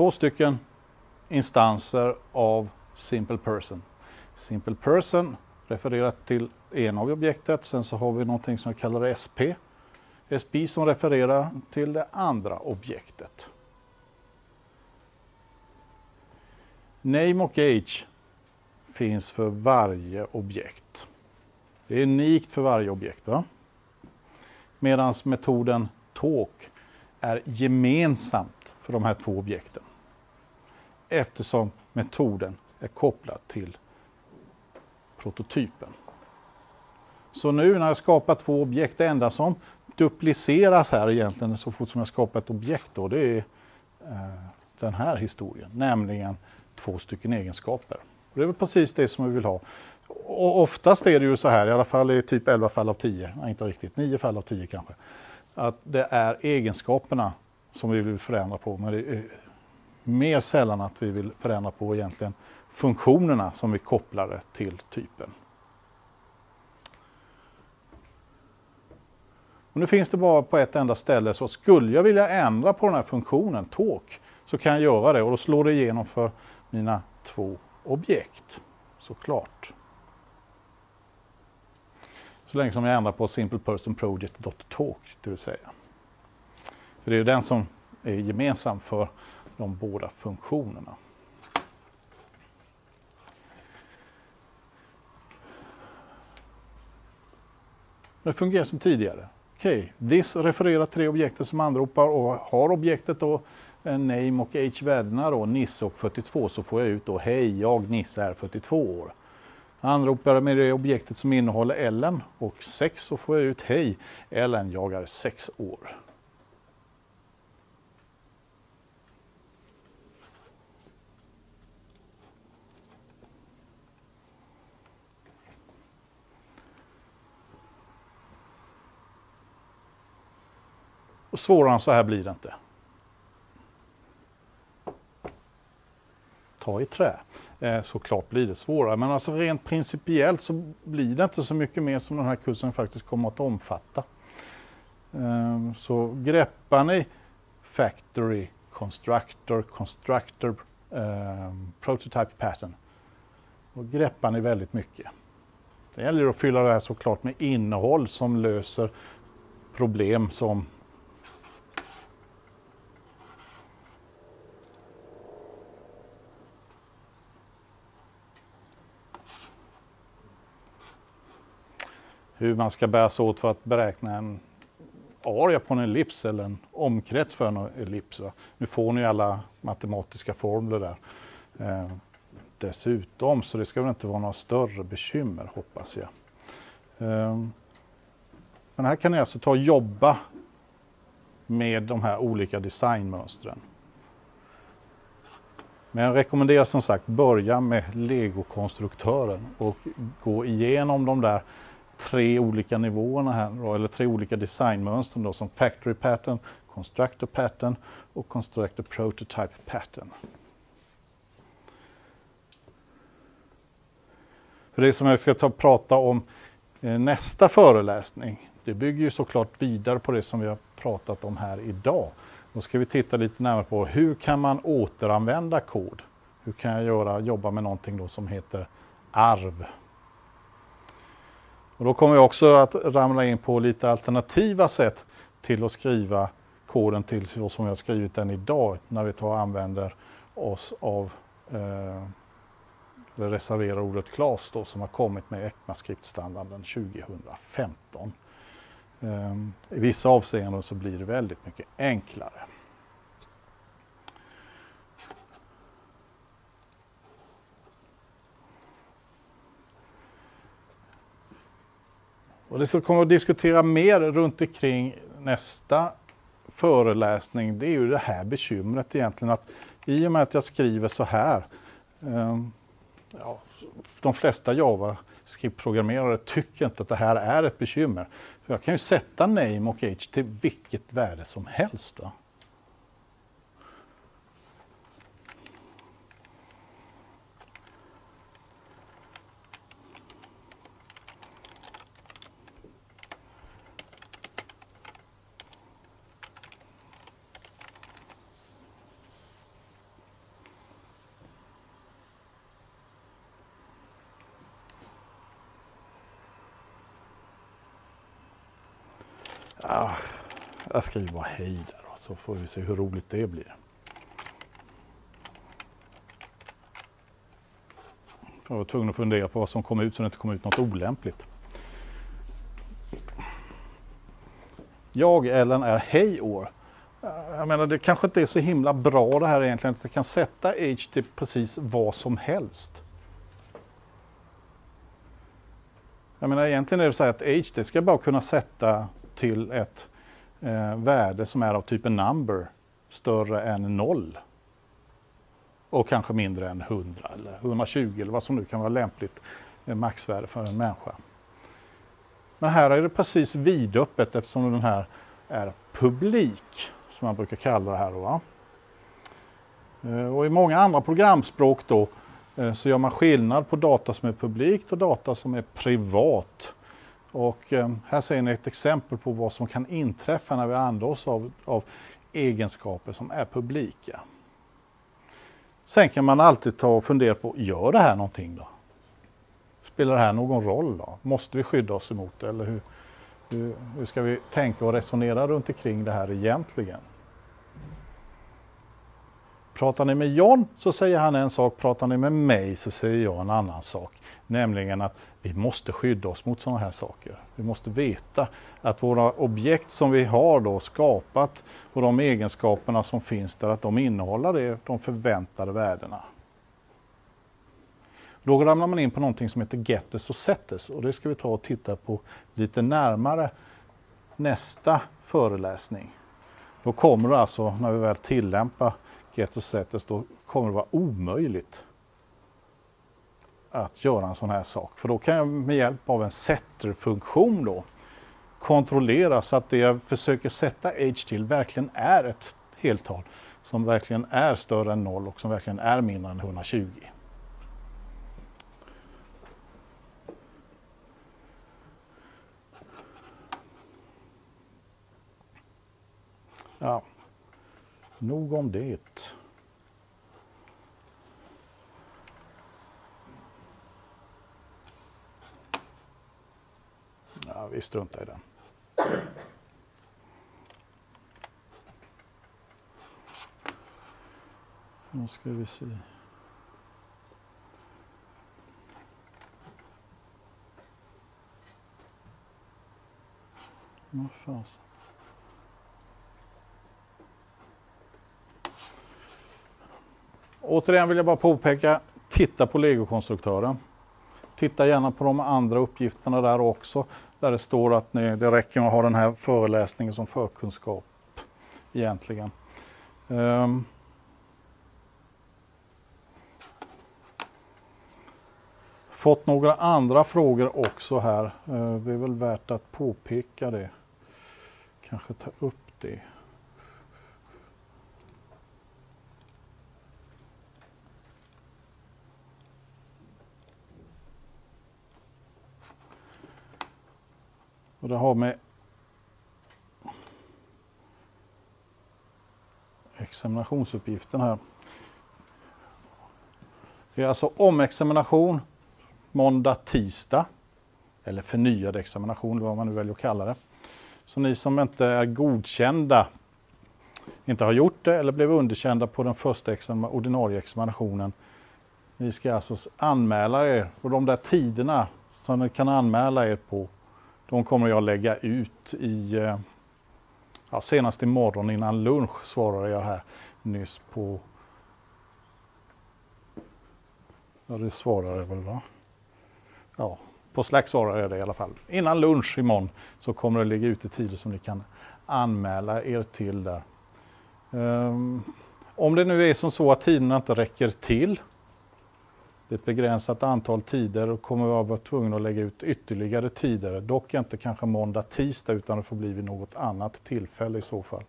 Två stycken instanser av Simple Person. Simple Person refererar till en av objektet, sen så har vi någonting som jag kallar SP. SP som refererar till det andra objektet. Name och age finns för varje objekt. Det är unikt för varje objekt. va? Medan metoden talk är gemensamt för de här två objekten eftersom metoden är kopplad till prototypen. Så nu när jag skapar två objekt, det enda som dupliceras här egentligen så fort som jag skapar ett objekt då, det är eh, den här historien, nämligen två stycken egenskaper. Och det är väl precis det som vi vill ha. Och oftast är det ju så här, i alla fall i typ 11 fall av 10, nej, inte riktigt, 9 fall av 10 kanske, att det är egenskaperna som vi vill förändra på, men det är mer sällan att vi vill förändra på egentligen funktionerna som vi kopplade till typen. Och nu finns det bara på ett enda ställe, så skulle jag vilja ändra på den här funktionen, talk, så kan jag göra det och då slår det igenom för mina två objekt, såklart. Så länge som jag ändrar på simplepersonproject.talk det vill säga. För det är ju den som är gemensam för de båda funktionerna. Det fungerar som tidigare. Okej, okay. this refererar tre objekt objektet som anropar och har objektet då eh, name och age-värdena då, Nisse och 42, så får jag ut då hej, jag Nisse är 42 år. Anropar med det objektet som innehåller Ellen och 6 så får jag ut hej, Ellen, jag är 6 år. Svårare än så här blir det inte. Ta i trä. Eh, såklart blir det svårare, men alltså rent principiellt så blir det inte så mycket mer som den här kursen faktiskt kommer att omfatta. Eh, så greppar ni Factory, Constructor, Constructor, eh, Prototype Pattern, då greppar ni väldigt mycket. Det gäller att fylla det här såklart med innehåll som löser problem som hur man ska bära sig åt för att beräkna en area på en ellips eller en omkrets för en ellips. Nu får ni alla matematiska formler där eh, dessutom, så det ska väl inte vara några större bekymmer hoppas jag. Eh, men här kan ni alltså ta och jobba med de här olika designmönstren. Men jag rekommenderar som sagt börja med legokonstruktören och gå igenom de där tre olika nivåerna här, eller tre olika designmönster då, som Factory Pattern, Constructor Pattern och Constructor Prototype Pattern. För det som jag ska ta prata om eh, nästa föreläsning, det bygger ju såklart vidare på det som vi har pratat om här idag. Då ska vi titta lite närmare på hur kan man återanvända kod? Hur kan jag göra, jobba med någonting då som heter arv? Och då kommer vi också att ramla in på lite alternativa sätt till att skriva koden till så som jag skrivit den idag när vi tar och använder oss av eh, reserverar ordet class då, som har kommit med ECMAScript-standarden 2015. Eh, I vissa avseenden så blir det väldigt mycket enklare. Och det som kommer att diskutera mer runt omkring nästa föreläsning, det är ju det här bekymret egentligen att i och med att jag skriver så här, eh, ja, de flesta JavaScript-programmerare tycker inte att det här är ett bekymmer. För jag kan ju sätta name och age till vilket värde som helst. Då. Jag skriver bara hej där då, så får vi se hur roligt det blir. Jag var tvungen att fundera på vad som kom ut så det inte kom ut något olämpligt. Jag, Ellen, är hej år. Jag menar, det kanske inte är så himla bra det här egentligen, att jag kan sätta age till precis vad som helst. Jag menar, egentligen är det så här att age, det ska bara kunna sätta till ett eh, värde som är av typen number större än 0. Och kanske mindre än 100 eller 120 eller vad som nu kan vara lämpligt eh, maxvärde för en människa. Men här är det precis vidöppet eftersom den här är publik, som man brukar kalla det här. Då, eh, och I många andra programspråk då, eh, så gör man skillnad på data som är publikt och data som är privat. Och ehm, här ser ni ett exempel på vad som kan inträffa när vi använder oss av, av egenskaper som är publika. Sen kan man alltid ta och fundera på, gör det här någonting då? Spelar det här någon roll då? Måste vi skydda oss emot det? Eller hur, hur, hur ska vi tänka och resonera runt omkring det här egentligen? Pratar ni med John så säger han en sak, pratar ni med mig så säger jag en annan sak. Nämligen att vi måste skydda oss mot sådana här saker. Vi måste veta att våra objekt som vi har då skapat och de egenskaperna som finns där, att de innehåller det, de förväntade värdena. Då ramlar man in på någonting som heter getters och setters och det ska vi ta och titta på lite närmare nästa föreläsning. Då kommer det alltså, när vi väl tillämpar getters och setters, då kommer det vara omöjligt att göra en sån här sak. För då kan jag med hjälp av en setter-funktion då kontrollera så att det jag försöker sätta age till verkligen är ett heltal som verkligen är större än 0 och som verkligen är mindre än 120. Ja, nog om det. Ja, vi struntar i den. Nu ska vi se. Vad fasen. Återigen vill jag bara påpeka, titta på legokonstruktören. Titta gärna på de andra uppgifterna där också där det står att ni, det räcker att ha den här föreläsningen som förkunskap egentligen. Um, fått några andra frågor också här. Eh, det är väl värt att påpeka det. Kanske ta upp det. Och det har med examinationsuppgiften här. Det är alltså omexamination måndag, tisdag eller förnyad examination, vad man nu väljer att kalla det. Så ni som inte är godkända, inte har gjort det eller blev underkända på den första exam ordinarie examinationen, ni ska alltså anmäla er och de där tiderna som ni kan anmäla er på, de kommer jag lägga ut i eh, ja, senast imorgon innan lunch svarade jag här nyss på Ja, det svarar jag väl va? Ja, på Slack svarar jag det i alla fall. Innan lunch imorgon så kommer det ligga ute tider som ni kan anmäla er till där. Um, om det nu är som så att tiderna inte räcker till, det är ett begränsat antal tider och kommer att vara tvungen att lägga ut ytterligare tider, dock inte kanske måndag, tisdag utan det får bli vid något annat tillfälle i så fall.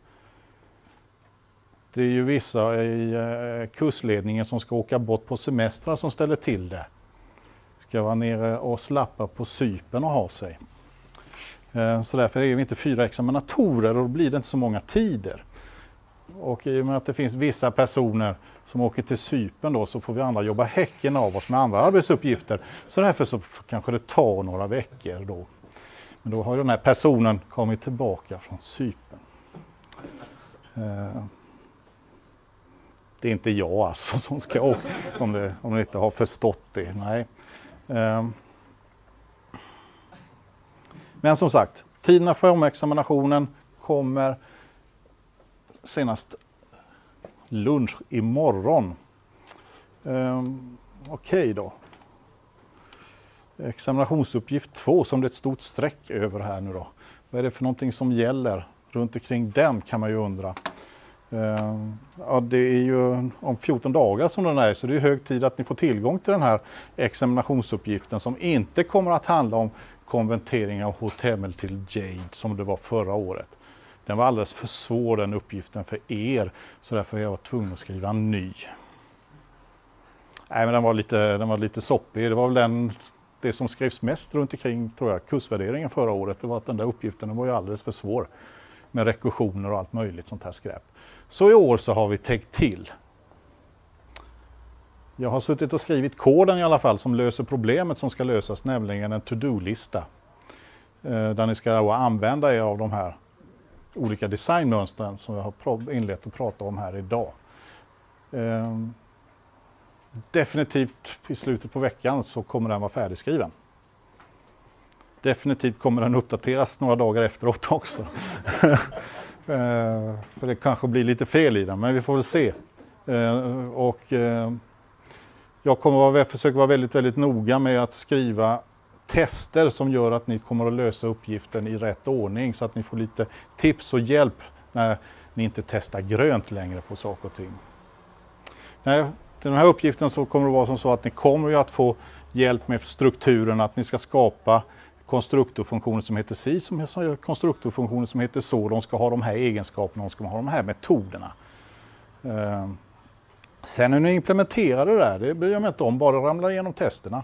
Det är ju vissa i eh, kursledningen som ska åka bort på semestrar som ställer till det. Ska vara nere och slappa på sypen och ha sig. Eh, så därför är vi inte fyra examinatorer och då blir det inte så många tider. Och i och med att det finns vissa personer som åker till Sypen då så får vi andra jobba häcken av oss med andra arbetsuppgifter. Så därför så kanske det tar några veckor då. Men då har den här personen kommit tillbaka från Sypen. Eh, det är inte jag alltså som ska åka, om, det, om ni inte har förstått det. Nej. Eh, Men som sagt, tiderna för omexaminationen kommer senast lunch imorgon. Ehm, Okej okay då. Examinationsuppgift 2 som det är ett stort streck över här nu då. Vad är det för någonting som gäller? Runt omkring den kan man ju undra. Ehm, ja, det är ju om 14 dagar som den är så det är hög tid att ni får tillgång till den här examinationsuppgiften som inte kommer att handla om konvertering av HTML till Jade som det var förra året. Den var alldeles för svår den uppgiften för er så därför var jag tvungen att skriva en ny. Nej men den var lite, den var lite soppig. Det var väl den, det som skrevs mest runt omkring tror jag, kursvärderingen förra året. Det var att den där uppgiften den var ju alldeles för svår med rekursioner och allt möjligt sånt här skräp. Så i år så har vi täckt till. Jag har suttit och skrivit koden i alla fall som löser problemet som ska lösas, nämligen en to-do-lista. Eh, där ni ska använda er av de här olika designmönstren som jag har inlett att prata om här idag. Ehm, definitivt i slutet på veckan så kommer den vara färdigskriven. Definitivt kommer den uppdateras några dagar efteråt också. Ehm, för det kanske blir lite fel i den, men vi får väl se. Ehm, och ehm, jag kommer att försöka vara väldigt, väldigt noga med att skriva tester som gör att ni kommer att lösa uppgiften i rätt ordning så att ni får lite tips och hjälp när ni inte testar grönt längre på saker och ting. Nej, den här uppgiften så kommer det vara som så att ni kommer att få hjälp med strukturen, att ni ska skapa konstruktorfunktioner som heter si, som konstruktorfunktioner som heter så. De ska ha de här egenskaperna, de ska ha de här metoderna. Ehm, sen hur ni implementerar det där, det bryr jag mig inte om, bara ramlar igenom testerna.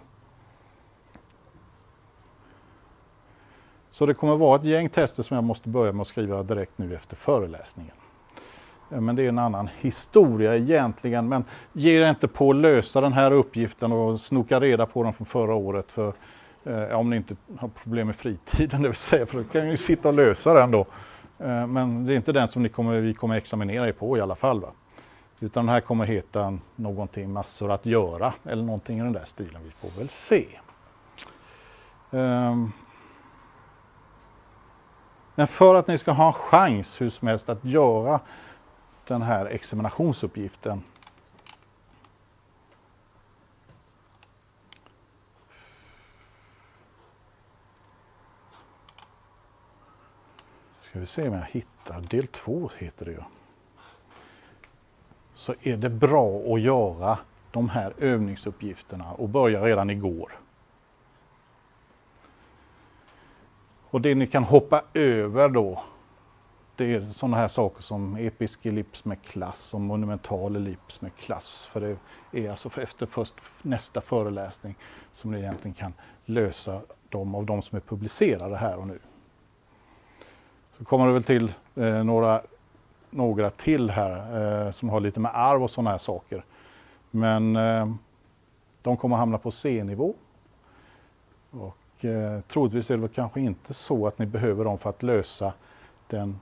Så det kommer vara ett gäng tester som jag måste börja med att skriva direkt nu efter föreläsningen. Men det är en annan historia egentligen. Men ge er inte på att lösa den här uppgiften och snoka reda på den från förra året. För, eh, om ni inte har problem med fritiden, det vill säga, för då kan ni sitta och lösa den då. Eh, men det är inte den som ni kommer, vi kommer examinera er på i alla fall. Va? Utan den här kommer heta någonting massor att göra eller någonting i den där stilen. Vi får väl se. Um, men för att ni ska ha en chans hur som helst att göra den här examinationsuppgiften Ska vi se om jag hittar, del två heter det ju. Så är det bra att göra de här övningsuppgifterna och börja redan igår. Och det ni kan hoppa över då, det är sådana här saker som episk ellips med klass och monumental ellips med klass. För det är alltså efter först nästa föreläsning som ni egentligen kan lösa dem av de som är publicerade här och nu. Så kommer det väl till eh, några, några till här eh, som har lite med arv och sådana här saker. Men eh, de kommer hamna på C-nivå. Och eh, troligtvis är det väl kanske inte så att ni behöver dem för att lösa den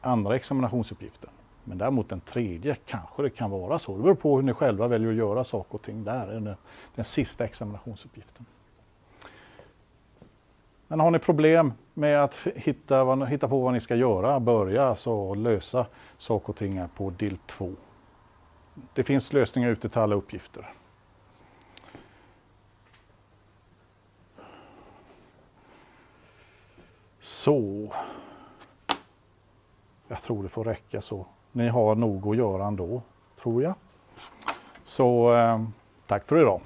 andra examinationsuppgiften. Men däremot den tredje kanske det kan vara så. Det beror på hur ni själva väljer att göra saker och ting. Där den, den sista examinationsuppgiften. Men har ni problem med att hitta, hitta på vad ni ska göra, börja alltså lösa saker och ting på del 2. Det finns lösningar ute till alla uppgifter. Så. Jag tror det får räcka så. Ni har nog att göra ändå, tror jag. Så eh, tack för idag.